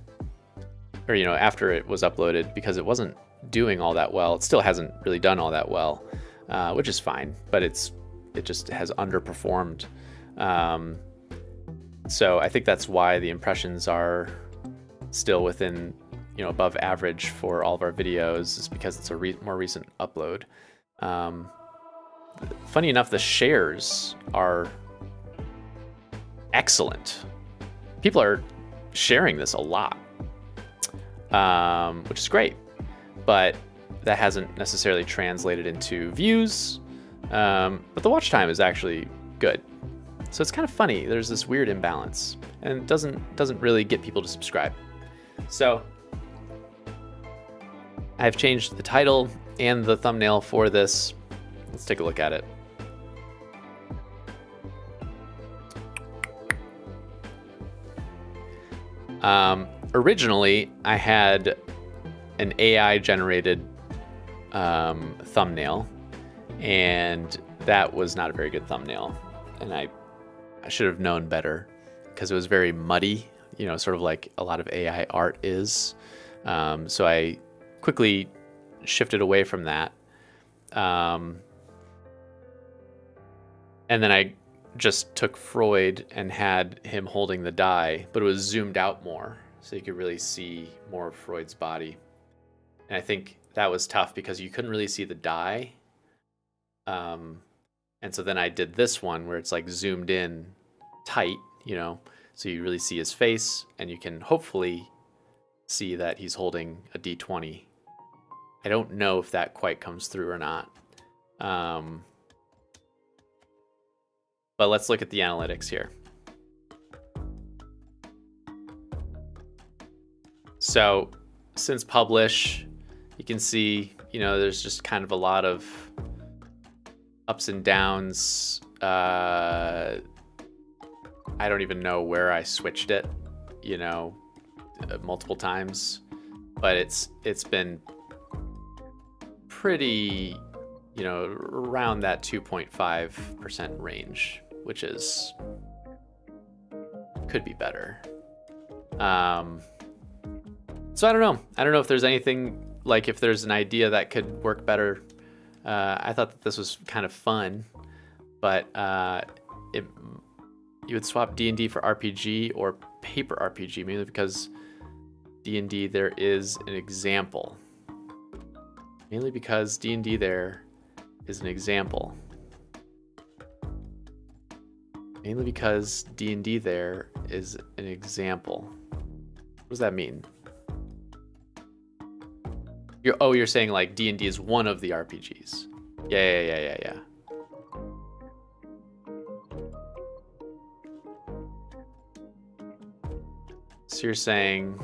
or, you know, after it was uploaded because it wasn't doing all that well. It still hasn't really done all that well, uh, which is fine, but it's it just has underperformed. Um, so I think that's why the impressions are still within, you know, above average for all of our videos is because it's a re more recent upload. Um, funny enough, the shares are excellent. People are sharing this a lot, um, which is great, but that hasn't necessarily translated into views. Um, but the watch time is actually good. So it's kind of funny. There's this weird imbalance, and it doesn't doesn't really get people to subscribe. So I've changed the title and the thumbnail for this. Let's take a look at it. Um, originally, I had an AI generated um, thumbnail, and that was not a very good thumbnail. And I, I should have known better because it was very muddy, you know, sort of like a lot of AI art is. Um, so I quickly shifted away from that. Um, and then I just took Freud and had him holding the die, but it was zoomed out more so you could really see more of Freud's body. And I think that was tough because you couldn't really see the die. Um, and so then I did this one where it's like zoomed in tight, you know, so you really see his face and you can hopefully see that he's holding a D20. I don't know if that quite comes through or not. Um, but let's look at the analytics here. So since publish, you can see, you know, there's just kind of a lot of ups and downs. Uh, I don't even know where I switched it, you know, uh, multiple times, but it's it's been pretty, you know, around that 2.5% range which is could be better. Um, so I don't know. I don't know if there's anything like if there's an idea that could work better. Uh, I thought that this was kind of fun, but uh, it you would swap D and D for RPG or paper RPG mainly because D and D there is an example. Mainly because D and D there is an example mainly because D&D there is an example. What does that mean? You're, oh, you're saying like D&D is one of the RPGs. Yeah, yeah, yeah, yeah, yeah. So you're saying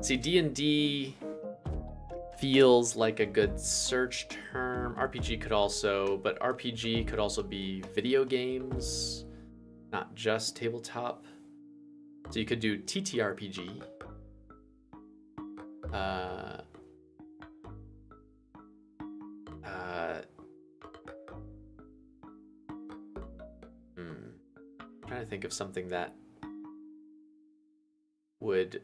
See D&D feels like a good search term. RPG could also, but RPG could also be video games, not just tabletop. So you could do TTRPG. Uh, uh, trying to think of something that would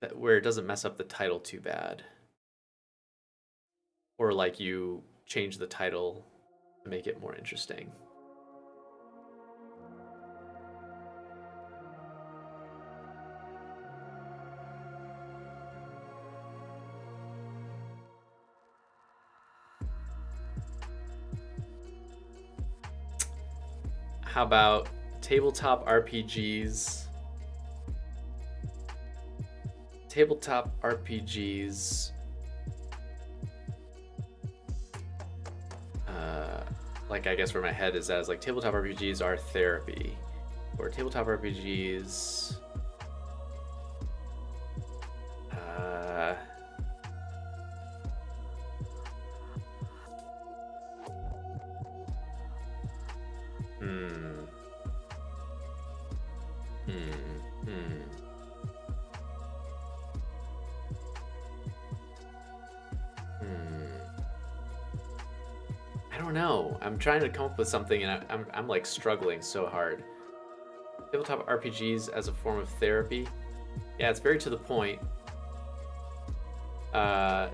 that where it doesn't mess up the title too bad. Or like you change the title to make it more interesting. How about tabletop RPGs? Tabletop RPGs. Uh, like I guess where my head is at is like tabletop RPGs are therapy, or tabletop RPGs. Come up with something and I, I'm, I'm like struggling so hard. Tabletop RPGs as a form of therapy. Yeah, it's very to the point. Uh,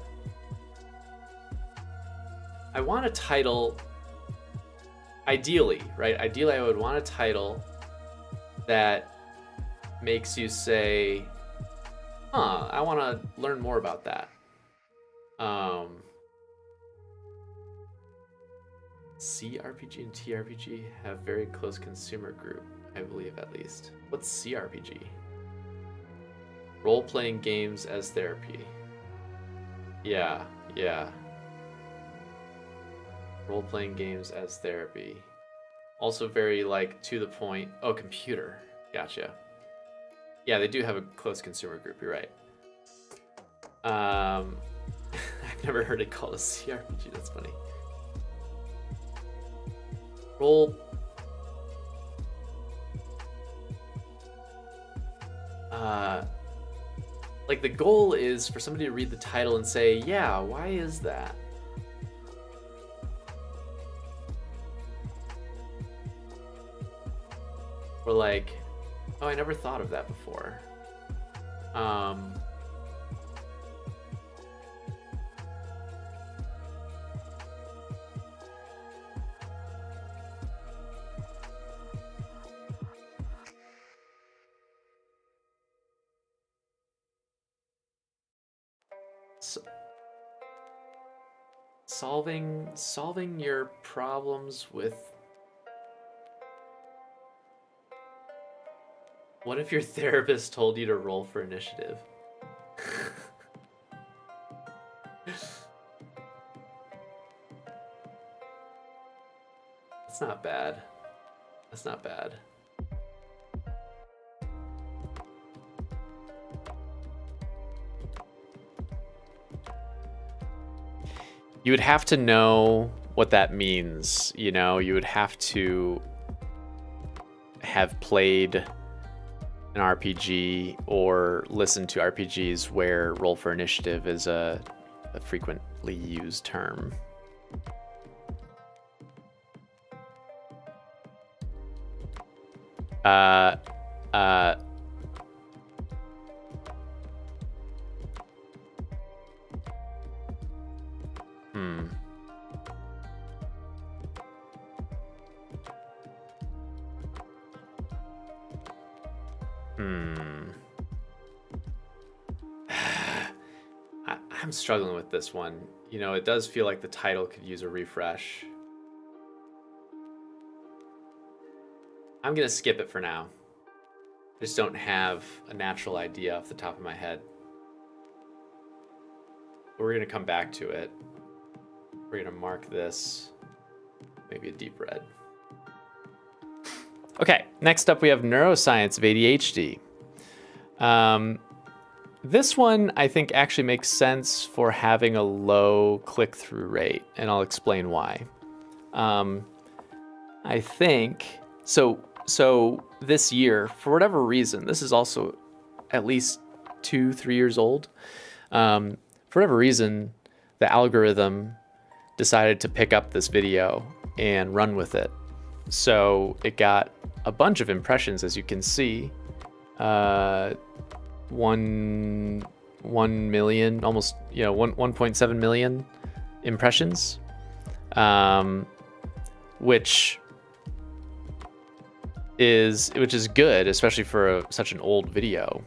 I want a title ideally, right? Ideally, I would want a title that makes you say, huh, I want to learn more about that. Um, CRPG and TRPG have very close consumer group, I believe at least. What's CRPG? Role playing games as therapy. Yeah, yeah. Role playing games as therapy. Also very like to the point. Oh, computer. Gotcha. Yeah, they do have a close consumer group. You're right. Um, I've never heard it called a CRPG. That's funny. Role. Uh, like the goal is for somebody to read the title and say, "Yeah, why is that?" Or like, oh, I never thought of that before. Um, solving solving your problems with What if your therapist told you to roll for initiative? That's not bad. That's not bad. You would have to know what that means, you know? You would have to have played an RPG or listen to RPGs where roll for initiative is a, a frequently used term. Uh, with this one. You know, it does feel like the title could use a refresh. I'm gonna skip it for now. I just don't have a natural idea off the top of my head. But we're gonna come back to it. We're gonna mark this maybe a deep red. Okay, next up we have neuroscience of ADHD. Um, this one I think actually makes sense for having a low click-through rate, and I'll explain why. Um, I think so. So this year, for whatever reason, this is also at least two, three years old. Um, for whatever reason, the algorithm decided to pick up this video and run with it. So it got a bunch of impressions, as you can see. Uh, one, one million, almost, you know, one, 1.7 million impressions, um, which is which is good, especially for a, such an old video,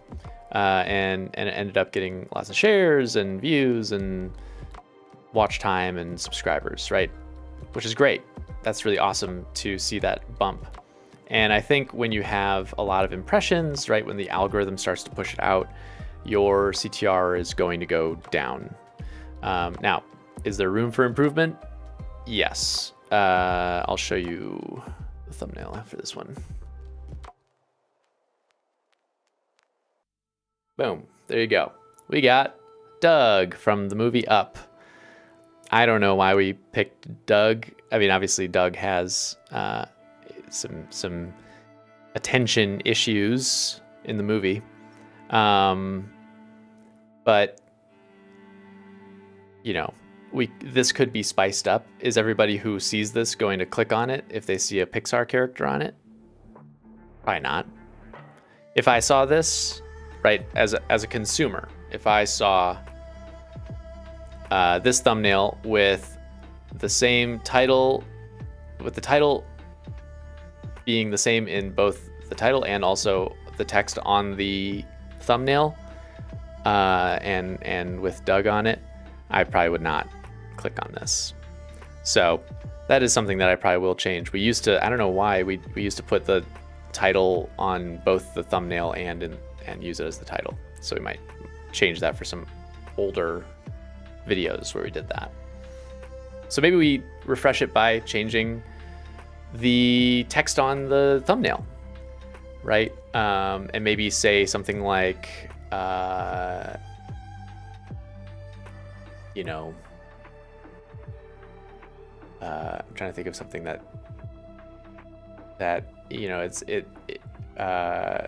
uh, and and it ended up getting lots of shares and views and watch time and subscribers, right? Which is great. That's really awesome to see that bump. And I think when you have a lot of impressions, right, when the algorithm starts to push it out, your CTR is going to go down. Um, now, is there room for improvement? Yes. Uh, I'll show you the thumbnail after this one. Boom. There you go. We got Dug from the movie Up. I don't know why we picked Dug. I mean, obviously Dug has uh, some some attention issues in the movie, um, but you know, we this could be spiced up. Is everybody who sees this going to click on it if they see a Pixar character on it? Probably not. If I saw this, right, as a, as a consumer, if I saw uh, this thumbnail with the same title, with the title being the same in both the title and also the text on the thumbnail, uh, and and with Dug on it, I probably would not click on this. So that is something that I probably will change. We used to, I don't know why, we, we used to put the title on both the thumbnail and in, and use it as the title. So we might change that for some older videos where we did that. So maybe we refresh it by changing the text on the thumbnail, right? Um, and maybe say something like, uh, you know, uh, I'm trying to think of something that that you know it's it, it uh,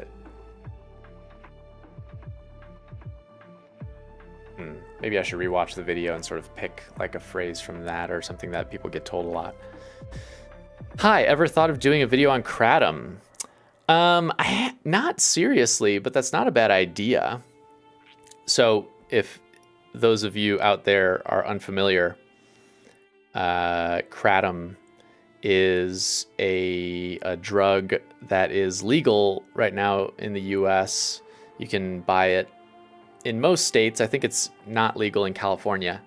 Hmm. Maybe I should rewatch the video and sort of pick like a phrase from that or something that people get told a lot. Hi, ever thought of doing a video on Kratom? Um, I, not seriously, but that's not a bad idea. So if those of you out there are unfamiliar, uh, Kratom is a, a drug that is legal right now in the US. You can buy it in most states. I think it's not legal in California,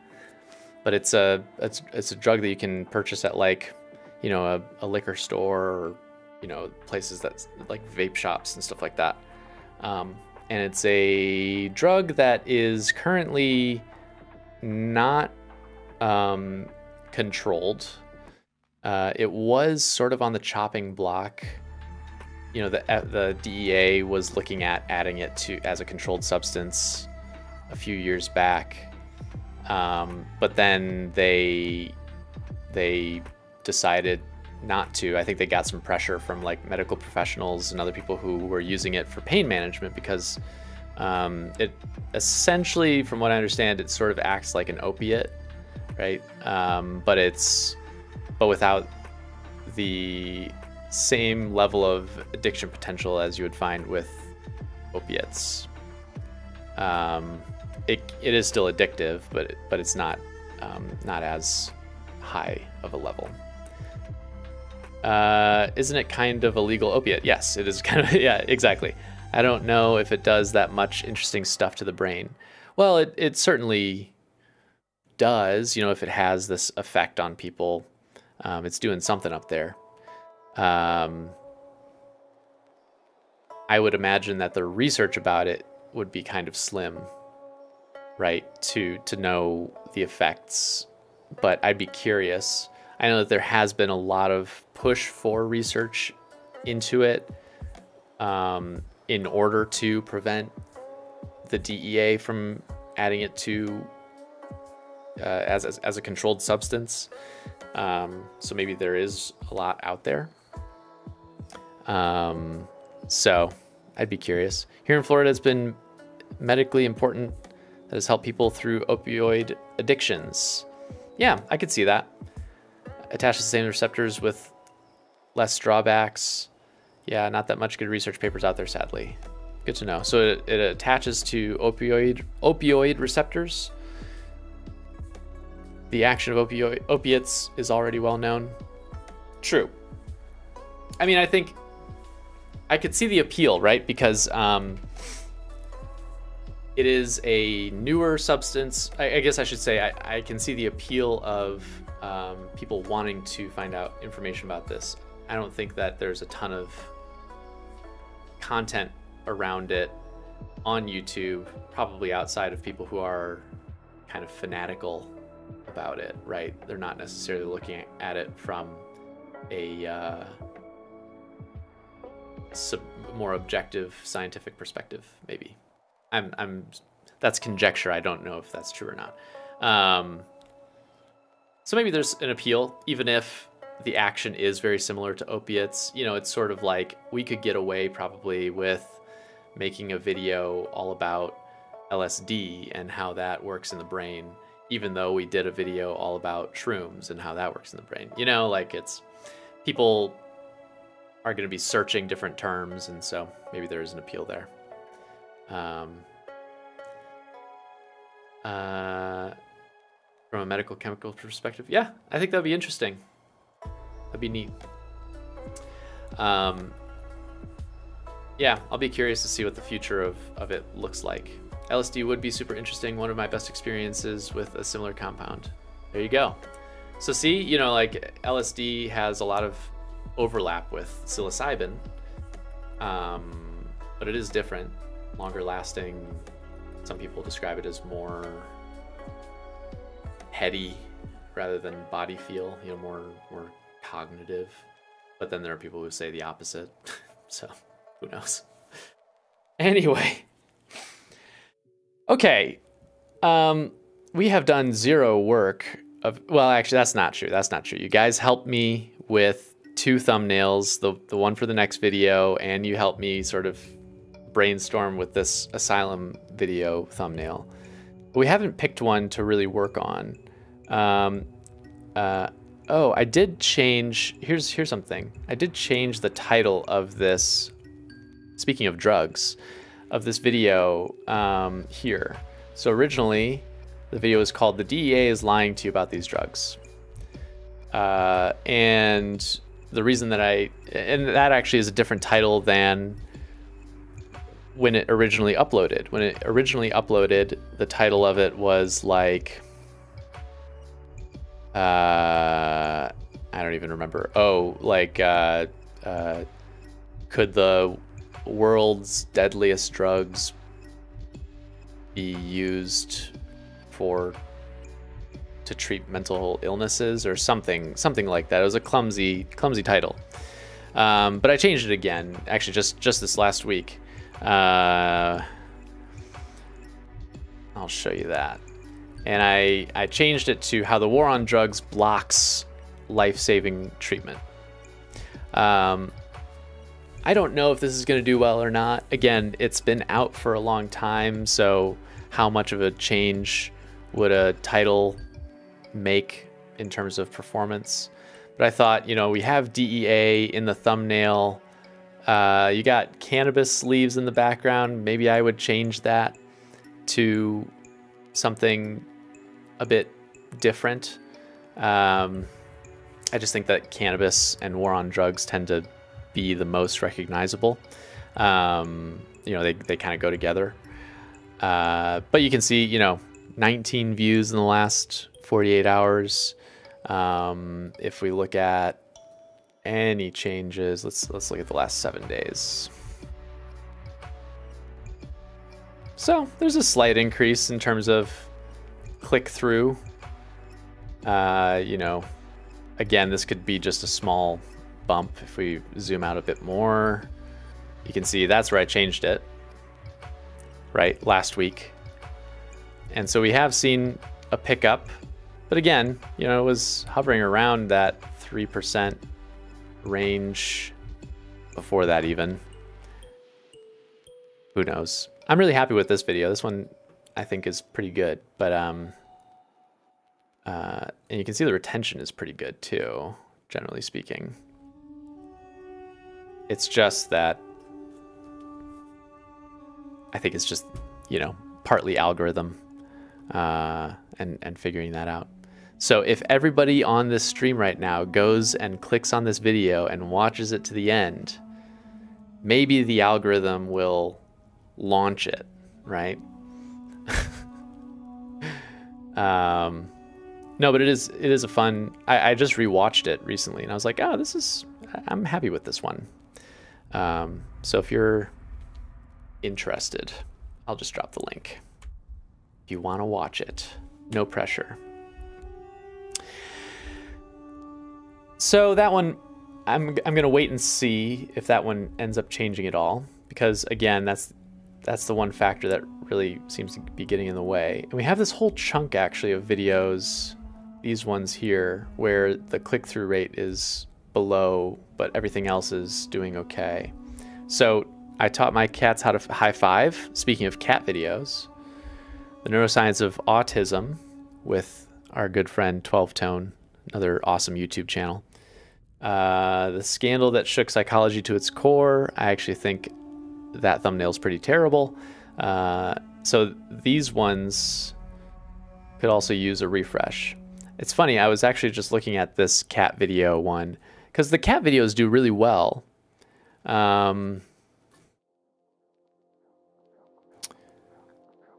but it's a it's, it's a drug that you can purchase at like, you know, a, a liquor store or you know places that like vape shops and stuff like that. Um, and it's a drug that is currently not um, controlled. Uh, it was sort of on the chopping block. You know, the the DEA was looking at adding it to as a controlled substance a few years back, um, but then they they decided not to. I think they got some pressure from like medical professionals and other people who were using it for pain management because um, it essentially, from what I understand, it sort of acts like an opiate, right? Um, but it's but without the same level of addiction potential as you would find with opiates. Um, it, it is still addictive, but but it's not um, not as high of a level. Uh, isn't it kind of a legal opiate? Yes, it is kind of yeah, exactly. I don't know if it does that much interesting stuff to the brain. Well, it it certainly does. You know, if it has this effect on people, um, it's doing something up there. Um, I would imagine that the research about it would be kind of slim right to to know the effects but i'd be curious i know that there has been a lot of push for research into it um, in order to prevent the dea from adding it to uh, as, as, as, a controlled substance um, so maybe there is a lot out there um, so i'd be curious here in florida it's been medically important that has helped people through opioid addictions. Yeah, I could see that. Attach the same receptors with less drawbacks. Yeah, not that much good research papers out there, sadly. Good to know. So it, it attaches to opioid opioid receptors. The action of opioid opiates is already well known. True. I mean, I think I could see the appeal, right? Because um, it is a newer substance. I, I guess I should say I, I, can see the appeal of um, people wanting to find out information about this. I don't think that there's a ton of content around it on YouTube, probably outside of people who are kind of fanatical about it, right? They're not necessarily looking at it from a uh, sub- more objective scientific perspective, maybe. I'm, I'm, that's conjecture. I don't know if that's true or not. Um, so maybe there's an appeal, even if the action is very similar to opiates. You know, it's sort of like we could get away probably with making a video all about LSD and how that works in the brain, even though we did a video all about shrooms and how that works in the brain. You know, like it's people are going to be searching different terms, and so maybe there is an appeal there. Um, uh, from a medical chemical perspective, yeah, I think that'd be interesting. That'd be neat. Um, yeah, I'll be curious to see what the future of, of it looks like. LSD would be super interesting. One of my best experiences with a similar compound. There you go. So see, you know, like LSD has a lot of overlap with psilocybin, um, but it is different, longer lasting. Some people describe it as more heady rather than body feel, you know, more more cognitive. But then there are people who say the opposite. so who knows? Anyway. Okay. Um, we have done zero work of well actually that's not true. That's not true. You guys helped me with two thumbnails, the the one for the next video, and you helped me sort of brainstorm with this asylum video thumbnail. we haven't picked one to really work on. Um, uh, oh, I did change. Here's here's something. I did change the title of this. Speaking of drugs, of this video um, here. So originally, the video was called "The DEA is lying to you about these drugs," uh, and the reason that I and that actually is a different title than when it originally uploaded. When it originally uploaded, the title of it was like uh I don't even remember. Oh, like uh uh could the world's deadliest drugs be used for to treat mental illnesses or something, something like that. It was a clumsy, clumsy title. Um, but I changed it again, actually, just just this last week. Uh, I'll show you that. And I I changed it to how the war on drugs blocks life-saving treatment. Um, I don't know if this is going to do well or not. Again, it's been out for a long time, so how much of a change would a title make in terms of performance. But I thought, you know, we have DEA in the thumbnail. Uh, you got cannabis leaves in the background. Maybe I would change that to something a bit different. Um, I just think that cannabis and war on drugs tend to be the most recognizable. Um, you know, they, they kind of go together. Uh, but you can see, you know, 19 views in the last 48 hours. Um, if we look at any changes, let's let's look at the last seven days. So there's a slight increase in terms of click through. Uh, you know, again, this could be just a small bump. If we zoom out a bit more, you can see that's where I changed it, right, last week. And so we have seen a pickup but again, you know, it was hovering around that 3% range before that even. Who knows? I'm really happy with this video. This one I think is pretty good, but um uh and you can see the retention is pretty good too, generally speaking. It's just that I think it's just, you know, partly algorithm uh, and, and figuring that out. So if everybody on this stream right now goes and clicks on this video and watches it to the end, maybe the algorithm will launch it, right? um, no, but it is it is a fun. I, I just rewatched it recently, and I was like, oh, this is. I'm happy with this one. Um, so if you're interested, I'll just drop the link. If you want to watch it, no pressure. So that one, I'm I'm gonna wait and see if that one ends up changing at all, because again, that's that's the one factor that really seems to be getting in the way. And we have this whole chunk actually of videos, these ones here, where the click-through rate is below, but everything else is doing okay. So I taught my cats how to high five. Speaking of cat videos, the neuroscience of autism with our good friend 12 Tone, another awesome YouTube channel. Uh, the scandal that shook psychology to its core. I actually think that thumbnail is pretty terrible. Uh, so these ones could also use a refresh. It's funny, I was actually just looking at this cat video one because the cat videos do really well. Um,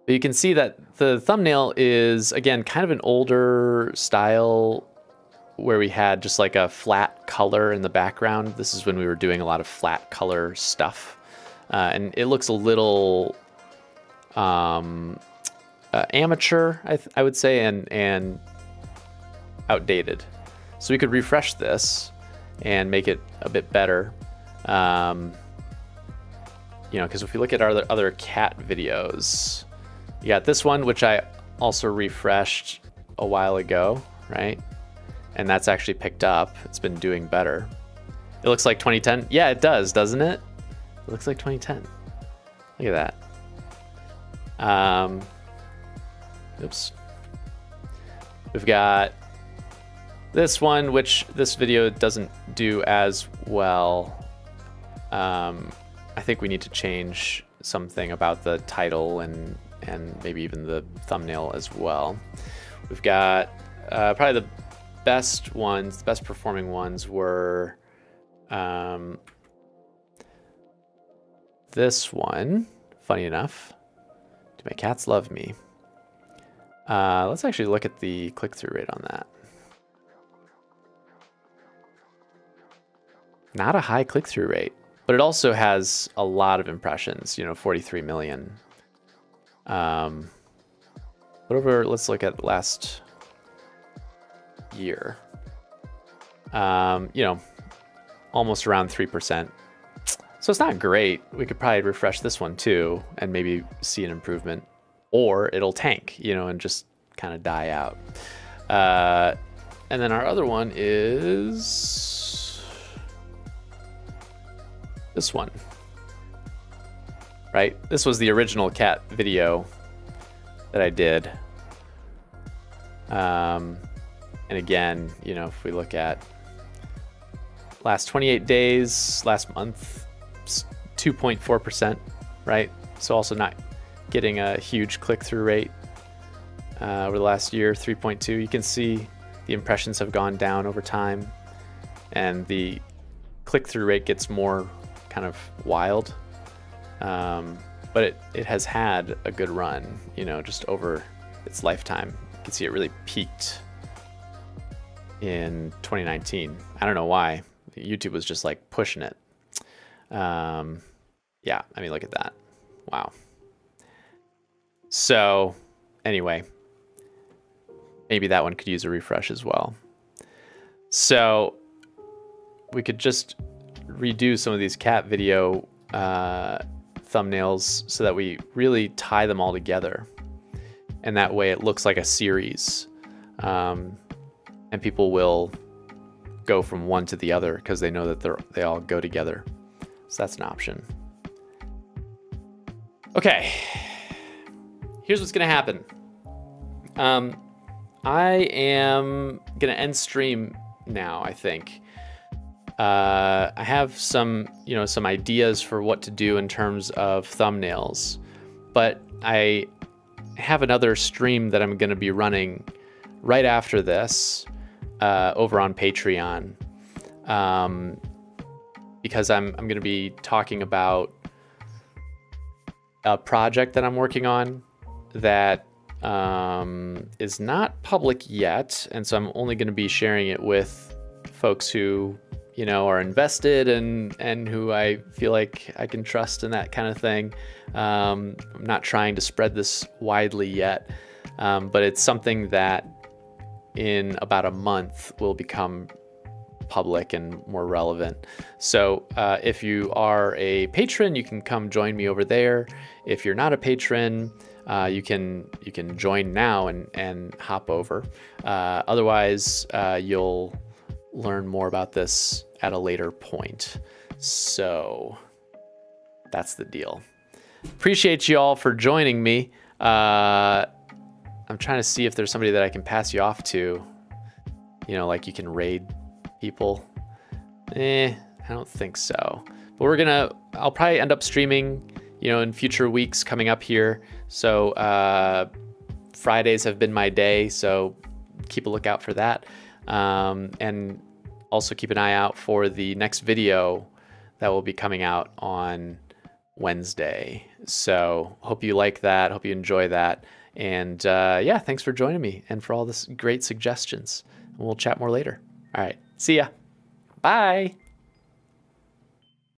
but you can see that the thumbnail is, again, kind of an older style where we had just like a flat color in the background. This is when we were doing a lot of flat color stuff. Uh, and it looks a little um, uh, amateur, I, I would say, and, and outdated. So we could refresh this and make it a bit better. Um, you know, because if we look at our other cat videos, you got this one, which I also refreshed a while ago, right? And that's actually picked up. It's been doing better. It looks like 2010. Yeah, it does, doesn't it? It looks like 2010. Look at that. Um, oops. We've got this one, which this video doesn't do as well. Um, I think we need to change something about the title and and maybe even the thumbnail as well. We've got uh, probably the best ones, the best performing ones were um, this one. Funny enough, do my cats love me? Uh, let's actually look at the click-through rate on that. Not a high click-through rate, but it also has a lot of impressions, you know, 43 million. Um, whatever, let's look at last year. Um, you know, almost around 3%. So it's not great. We could probably refresh this one too and maybe see an improvement. Or it'll tank, you know, and just kind of die out. Uh, and then our other one is this one. Right? This was the original cat video that I did. Um, and again, you know, if we look at last 28 days, last month, 2.4%, right? So also not getting a huge click-through rate uh, over the last year, 3.2. You can see the impressions have gone down over time and the click-through rate gets more kind of wild. Um, but it, it has had a good run, you know, just over its lifetime. You can see it really peaked in 2019. I don't know why. YouTube was just like pushing it. Um, yeah, I mean, look at that. Wow. So, anyway, maybe that one could use a refresh as well. So, we could just redo some of these cat video uh, thumbnails so that we really tie them all together. And that way it looks like a series. Um, and people will go from one to the other because they know that they're they all go together. So that's an option. Okay, here's what's gonna happen. Um, I am gonna end stream now. I think. Uh, I have some, you know, some ideas for what to do in terms of thumbnails, but I have another stream that I'm going to be running right after this uh, over on Patreon um, because I'm, I'm going to be talking about a project that I'm working on that um, is not public yet. And so I'm only going to be sharing it with folks who, you know, are invested and, and who I feel like I can trust and that kind of thing. Um, I'm not trying to spread this widely yet, um, but it's something that in about a month will become public and more relevant. So uh, if you are a patron, you can come join me over there. If you're not a patron, uh, you can you can join now and and hop over. Uh, otherwise, uh, you'll learn more about this at a later point. So that's the deal. Appreciate you all for joining me. Uh, I'm trying to see if there's somebody that I can pass you off to. You know, like you can raid people. Eh, I don't think so. But we're gonna, I'll probably end up streaming, you know, in future weeks coming up here. So uh, Fridays have been my day, so keep a lookout for that. Um, and also keep an eye out for the next video that will be coming out on Wednesday. So hope you like that. Hope you enjoy that. And uh, yeah, thanks for joining me and for all this great suggestions. And We'll chat more later. All right. See ya. Bye.